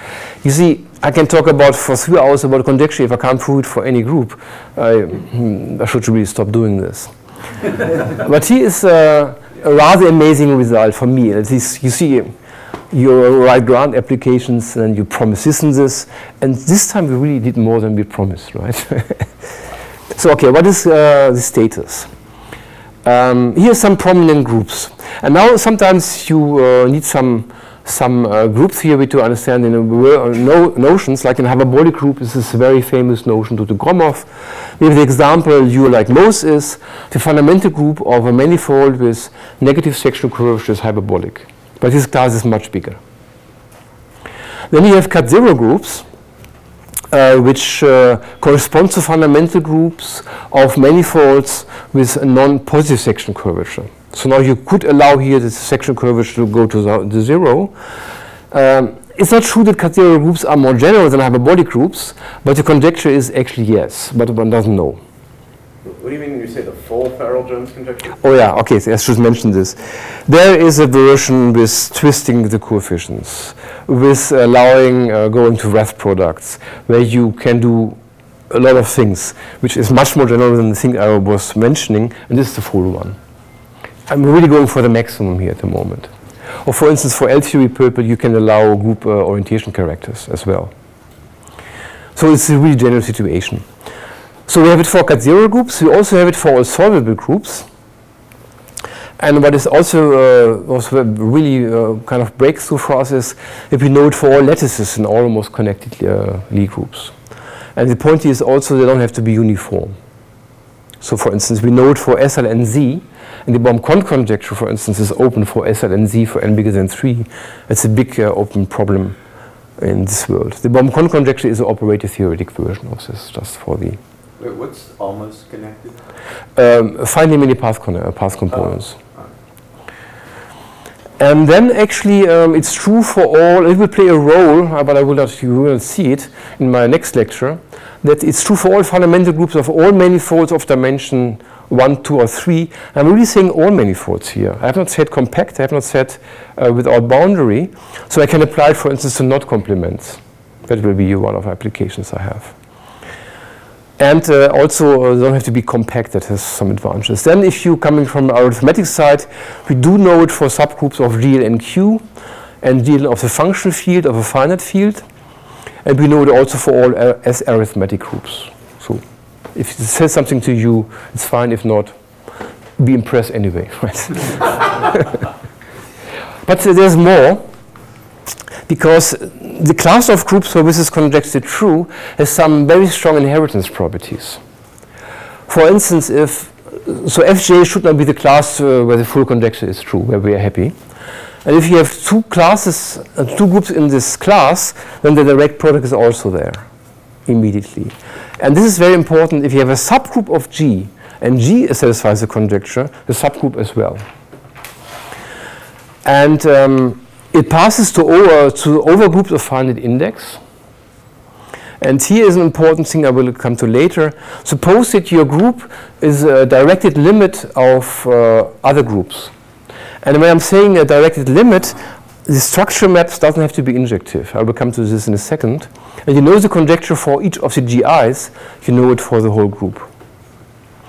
You see, I can talk about for three hours about conjecture if I can't prove it for any group. I, hmm, I should really stop doing this. but here is a rather amazing result for me. At least you see, you write grant applications and you promise this and this. And this time we really did more than we promised, right? so, okay, what is uh, the status? Um, here are some prominent groups. And now sometimes you uh, need some some uh, group theory to understand in no notions, like in hyperbolic group, this is a very famous notion to the Gromov. We have the example you like most is the fundamental group of a manifold with negative sectional curvature is hyperbolic. But this class is much bigger. Then you have CAT zero groups, uh, which uh, correspond to fundamental groups of manifolds with non-positive section curvature. So now you could allow here the section curvature to go to the, zero. Um, it's not true that CAT zero groups are more general than hyperbolic groups, but the conjecture is actually yes, but one doesn't know. Do you mean you say the full Farrell-Jones conjecture? Oh yeah, okay, so I should mention this. There is a version with twisting the coefficients, with allowing uh, going to wreath products, where you can do a lot of things, which is much more general than the thing I was mentioning, and this is the full one. I'm really going for the maximum here at the moment. Or for instance, for L-theory purple, you can allow group uh, orientation characters as well. So it's a really general situation. So we have it for CAT zero groups. We also have it for all solvable groups. And what is also uh, was really uh, kind of breakthrough for us is if we know it for all lattices in almost connected uh, Lie groups. And the point is also they don't have to be uniform. So for instance, we know it for SL and Z, and the Baum-Connes conjecture, for instance, is open for SL and Z for n bigger than 3. It's a big uh, open problem in this world. The Baum-Connes conjecture is an operator theoretic version of this, just for the Wait, what's almost connected? Um, finding many path, uh, path components. Oh. And then actually um, it's true for all, it will play a role, uh, but I will not, you will not see it in my next lecture, that it's true for all fundamental groups of all manifolds of dimension 1, 2, or 3. I'm really saying all manifolds here. I have not said compact, I have not said uh, without boundary. So I can apply it, for instance, to knot complements. That will be one of the applications I have. And uh, also uh, don't have to be compact. That has some advantages. Then, if you coming from arithmetic side, we do know it for subgroups of real and Q, and deal of the function field of a finite field, and we know it also for all uh, S arithmetic groups. So, if it says something to you, it's fine. If not, be impressed anyway. Right? but uh, there's more because the class of groups where this is conjectured true has some very strong inheritance properties. For instance, if so fj should not be the class uh, where the full conjecture is true, where we are happy. And if you have two classes, uh, two groups in this class, then the direct product is also there immediately. And this is very important if you have a subgroup of G, and G satisfies the conjecture, the subgroup as well. And um, it passes to over to overgroups of finite index. And here is an important thing I will come to later. Suppose that your group is a directed limit of uh, other groups. And when I'm saying a directed limit, the structure maps doesn't have to be injective. I will come to this in a second. And you know the conjecture for each of the GIs, you know it for the whole group.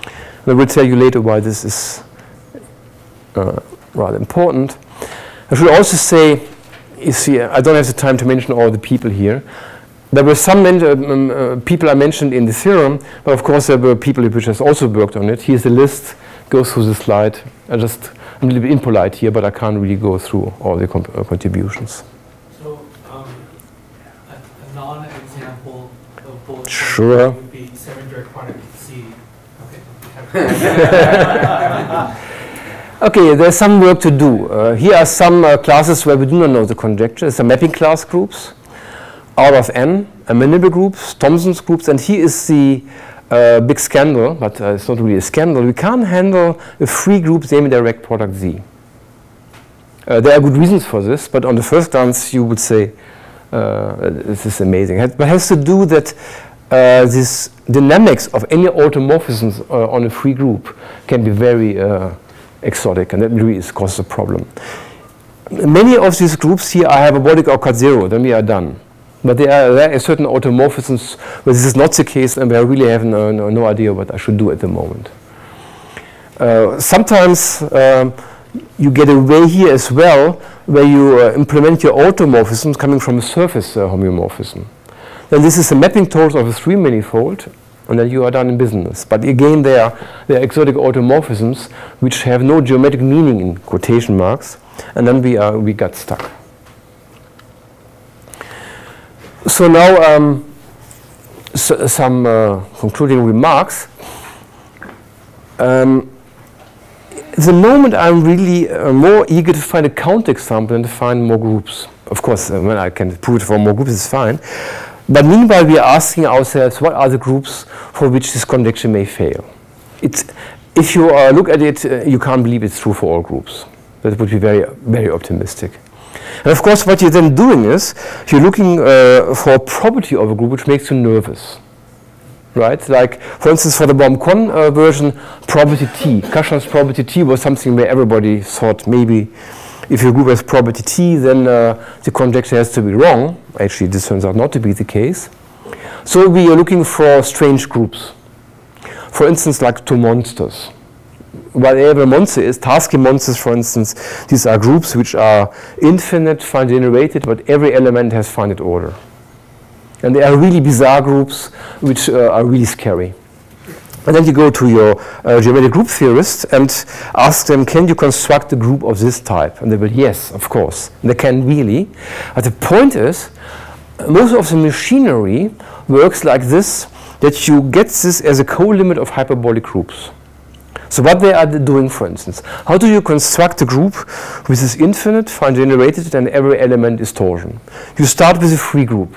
And I will tell you later why this is uh, rather important. I should also say, you see, I don't have the time to mention all the people here. There were some um, uh, people I mentioned in the theorem, but of course there were people which has also worked on it. Here's the list, go through the slide. I just, I'm a little bit impolite here, but I can't really go through all the uh, contributions. So, um, a, a non-example of both sure. would be seven direct product C. Okay. Okay, there's some work to do. Uh, here are some uh, classes where we do not know the conjecture. It's a mapping class groups, out of n, amenable groups, Thompson's groups, and here is the uh, big scandal, but uh, it's not really a scandal. We can't handle a free group semi-direct product Z. Uh, there are good reasons for this, but on the first glance you would say uh, this is amazing. It has to do that this dynamics of any automorphisms on a free group can be very exotic, and that really is causes a problem. Many of these groups here are hyperbolic or CAT zero, then we are done. But there are, there are certain automorphisms where this is not the case, and where I really have no, no, no idea what I should do at the moment. Uh, sometimes um, you get away here as well, where you uh, implement your automorphisms coming from a surface uh, homeomorphism. Then this is a mapping torus of a three manifold, and then you are done in business. But again, there are, exotic automorphisms which have no geometric meaning in quotation marks, and then we, are, we got stuck. So now um, so, some uh, concluding remarks. Um, the moment I'm really uh, more eager to find a counterexample than to find more groups. Of course, uh, when I can prove it for more groups, it's fine. But meanwhile, we are asking ourselves, what are the groups for which this conjecture may fail? It's, if you uh, look at it, uh, you can't believe it's true for all groups. That would be very, very optimistic. And of course, what you're then doing is, you're looking uh, for a property of a group which makes you nervous. Right? Like, for instance, for the Baum-Connes uh, version, property T. Kazhdan's property T was something where everybody thought maybe if your group has property T, then uh, the conjecture has to be wrong. Actually, this turns out not to be the case. So we are looking for strange groups. For instance, like two monsters. Whatever monster is, Tarski monsters, for instance, these are groups which are infinite, finite generated, but every element has finite order. And they are really bizarre groups which uh, are really scary. And then you go to your uh, geometric group theorist and ask them, can you construct a group of this type? And they will, yes, of course. And they can really. But the point is, most of the machinery works like this, that you get this as a co-limit of hyperbolic groups. So what they are doing, for instance, how do you construct a group which is infinite, finite generated, and every element is torsion? You start with a free group.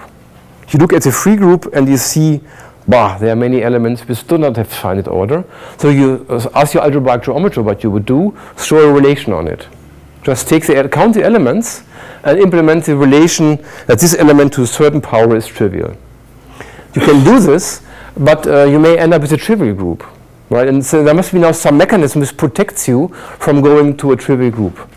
You look at the free group and you see bah, there are many elements which do not have finite order. So you uh, ask your algebraic geometry what you would do, throw a relation on it. Just take the count the elements and implement the relation that this element to a certain power is trivial. You can do this, but uh, you may end up with a trivial group. Right? And so there must be now some mechanism which protects you from going to a trivial group.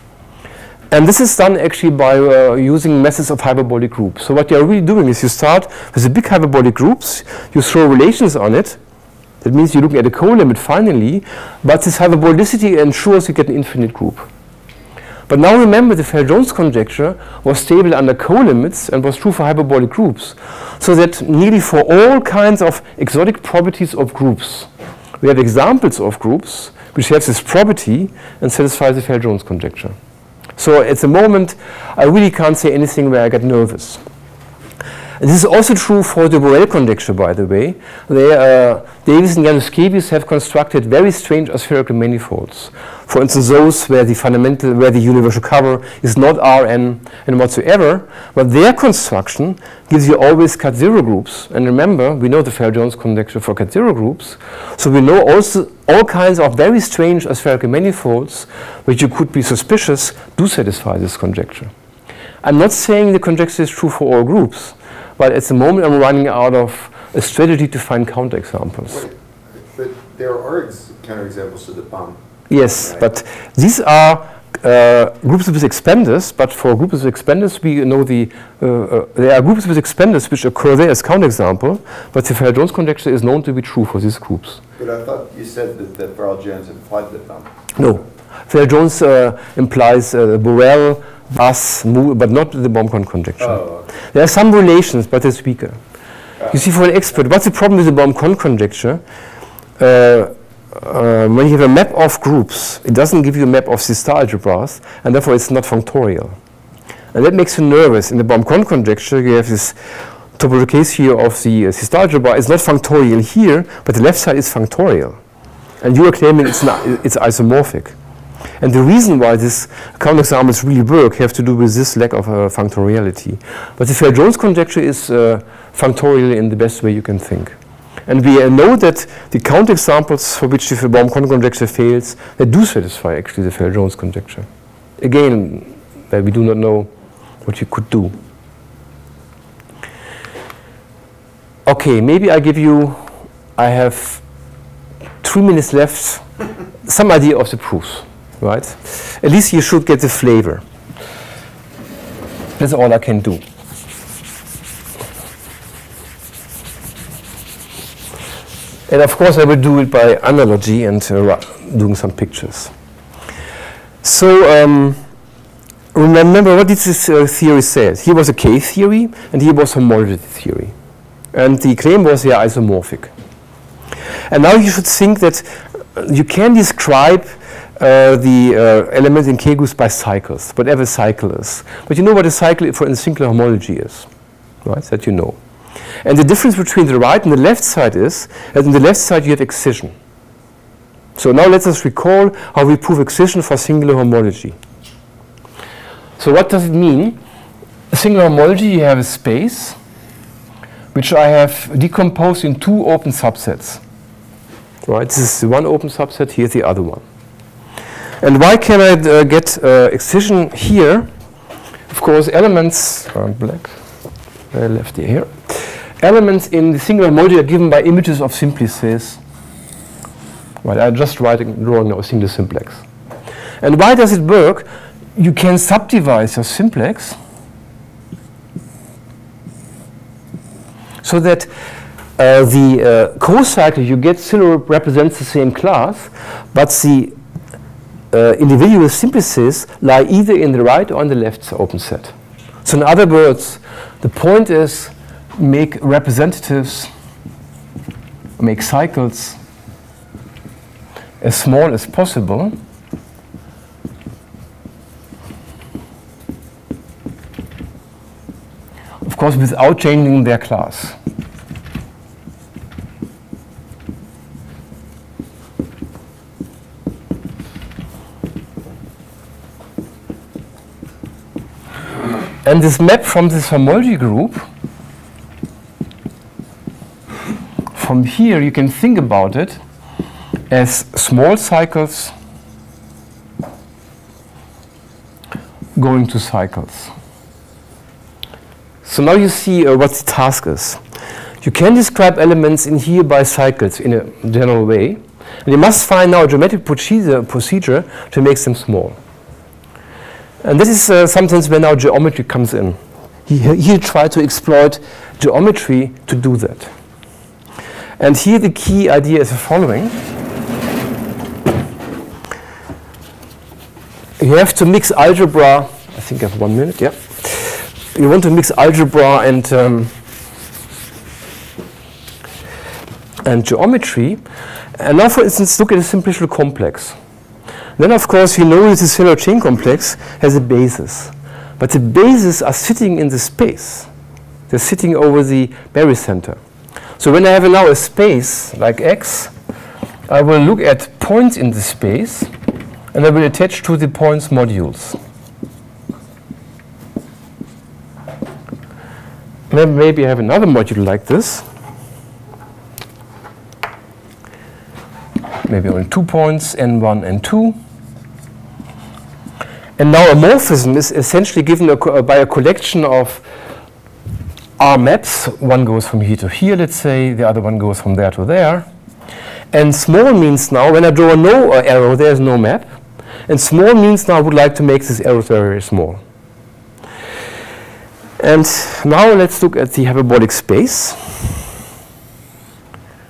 And this is done actually by uh, using methods of hyperbolic groups. So what you're really doing is you start with the big hyperbolic groups, you throw relations on it, That means you're looking at a co-limit finally, but this hyperbolicity ensures you get an infinite group. But now remember the Farrell-Jones conjecture was stable under co-limits and was true for hyperbolic groups. So that nearly for all kinds of exotic properties of groups, we have examples of groups which have this property and satisfy the Farrell-Jones conjecture. So at the moment, I really can't say anything where I get nervous. This is also true for the Borel conjecture, by the way. They, uh, Davis and Januszkiewicz have constructed very strange aspherical manifolds. For instance, those where the fundamental, where the universal cover is not Rn and whatsoever, but their construction gives you always CAT zero groups. And remember, we know the Farrell-Jones conjecture for CAT zero groups. So we know also all kinds of very strange aspherical manifolds, which you could be suspicious do satisfy this conjecture. I'm not saying the conjecture is true for all groups. But at the moment, I'm running out of a strategy to find counterexamples. Wait, But there are ex- counterexamples to the Baum. Yes, Right. but these are uh, groups with expanders, but for groups with expanders, we know the, uh, uh, there are groups with expanders which occur there as counterexample, but the Farrell-Jones conjecture is known to be true for these groups. But I thought you said that, that Farrell Jones implied the Baum. No, Farrell-Jones uh, implies uh, Borel, Mu, but not the Baumgarten conjecture. Oh, There are some relations, but it's weaker. You see, for an expert, what's the problem with the Baum-Connes conjecture? Uh, uh, when you have a map of groups, it doesn't give you a map of star algebras, and therefore it's not functorial. And that makes you nervous. In the Baum-Connes conjecture, you have this topological K theory of the uh, star algebra. It's not functorial here, but the left side is functorial. And you are claiming it's, not, it's isomorphic. And the reason why this counterexamples really work have to do with this lack of uh, functoriality. But the Farrell-Jones conjecture is uh, functorial in the best way you can think. And we uh, know that the counterexamples for which the Baum-Connes conjecture fails, they do satisfy actually the Farrell-Jones conjecture. Again, we do not know what you could do. Okay, maybe I give you, I have three minutes left, some idea of the proofs right? At least you should get the flavor. That's all I can do. And of course, I will do it by analogy and uh, doing some pictures. So, um, remember what did this uh, theory say? Here was a K theory, and here was homology theory. And the claim was they are isomorphic. And now you should think that uh, you can describe uh, the uh, elements in K groups by cycles, whatever cycle is. But you know what a cycle for a singular homology is, right? That you know. And the difference between the right and the left side is that on the left side you have excision. So now let us recall how we prove excision for singular homology. So what does it mean? Singular homology, you have a space which I have decomposed in two open subsets. Right, this is the one open subset, here's the other one. And why can I uh, get uh, excision here? Of course, elements are black, lefty here. Elements in the singular module are given by images of simplices. Right, I'm just writing, drawing now a single simplex. And why does it work? You can subdivide your simplex so that uh, the uh, co-cycle you get still represents the same class, but the uh, individual simplices lie either in the right or in the left open set. So in other words, the point is make representatives, make cycles as small as possible of course without changing their class. And this map from this homology group, from here you can think about it as small cycles going to cycles. So now you see uh, what the task is. You can describe elements in here by cycles in a general way. And you must find now a geometric procedure, procedure to make them small. And this is uh, sometimes where now geometry comes in. He, he tried to exploit geometry to do that. And here the key idea is the following. You have to mix algebra, I think I have one minute, yeah. You want to mix algebra and um, and geometry. And now, for instance, look at a simplicial complex. Then, of course, we know that the cellular chain complex has a basis. But the bases are sitting in the space. They're sitting over the barycenter. So when I have now a space like X, I will look at points in the space, and I will attach to the points modules. Then maybe I have another module like this. Maybe only two points, n1 and 2. And now a morphism is essentially given a co- by a collection of R maps. One goes from here to here, let's say, the other one goes from there to there. And small means now, when I draw a no uh, arrow, there's no map. And small means now I would like to make this arrow very, very small. And now let's look at the hyperbolic space.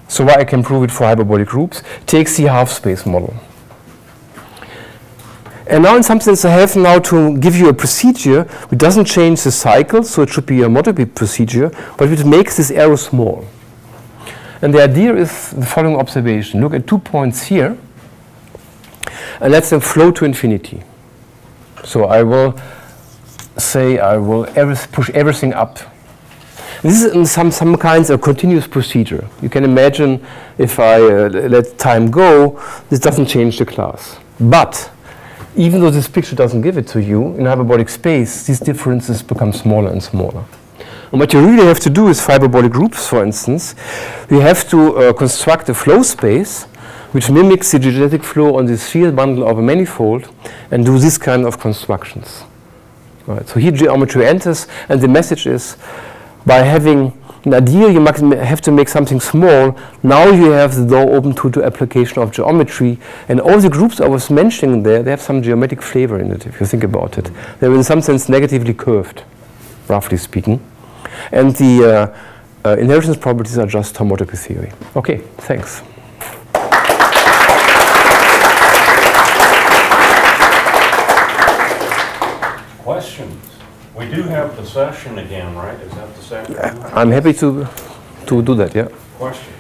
So why I can prove it for hyperbolic groups, takes the half space model. And now in some sense I have now to give you a procedure which doesn't change the cycle, so it should be a multiple procedure, but which makes this arrow small. And the idea is the following observation. Look at two points here, and let them flow to infinity. So I will say I will every, push everything up. This is in some, some kinds of continuous procedure. You can imagine if I uh, let time go, this doesn't change the class. But even though this picture doesn't give it to you, in hyperbolic space, these differences become smaller and smaller. And what you really have to do is hyperbolic groups, for instance, you have to uh, construct a flow space which mimics the geodetic flow on the sphere bundle of a manifold and do this kind of constructions. Right. So here geometry enters, and the message is by having an idea, you have to make something small. Now you have the door open to the application of geometry, and all the groups I was mentioning there, they have some geometric flavor in it, if you think about it. They're in some sense negatively curved, roughly speaking. And the uh, uh, inheritance properties are just homotopy theory. Okay, thanks. Questions? We do have the session again, right? Is that this afternoon? I'm happy to, to do that, yeah. Question?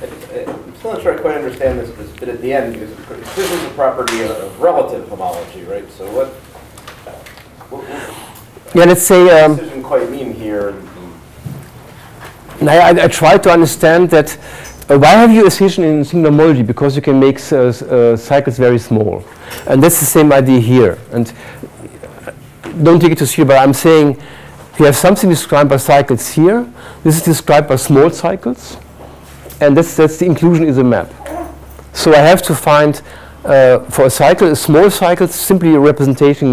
I'm still not sure I quite understand this, this bit at the end, because this is a property of- of relative homology, right? So what, what what Yeah, let's say. Um, does decision quite mean here? and- Now, I, I try to understand that uh, why have you excision in singular homology? Because you can make uh, uh, cycles very small. And that's the same idea here. And uh, don't take it too seriously, but I'm saying we have something described by cycles here. This is described by small cycles. And that's, that's the inclusion in the map. So I have to find, uh, for a cycle, a small cycle simply of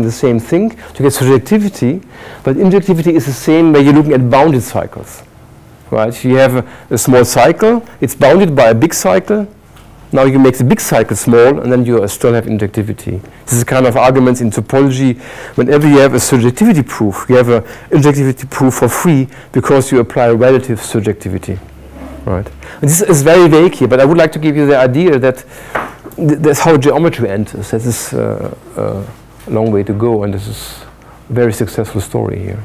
the same thing to get surjectivity. But injectivity is the same when you're looking at bounded cycles right? You have a, a small cycle, it's bounded by a big cycle. Now you make the big cycle small, and then you still have injectivity. This is kind of arguments in topology. Whenever you have a surjectivity proof, you have an injectivity proof for free because you apply relative surjectivity, right? And this is very vague here, but I would like to give you the idea that th- that's how geometry enters. That is uh, uh, a long way to go, and this is a very successful story here.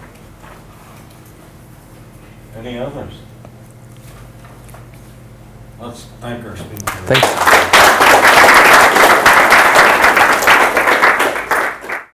Any others? Thank our. Thanks.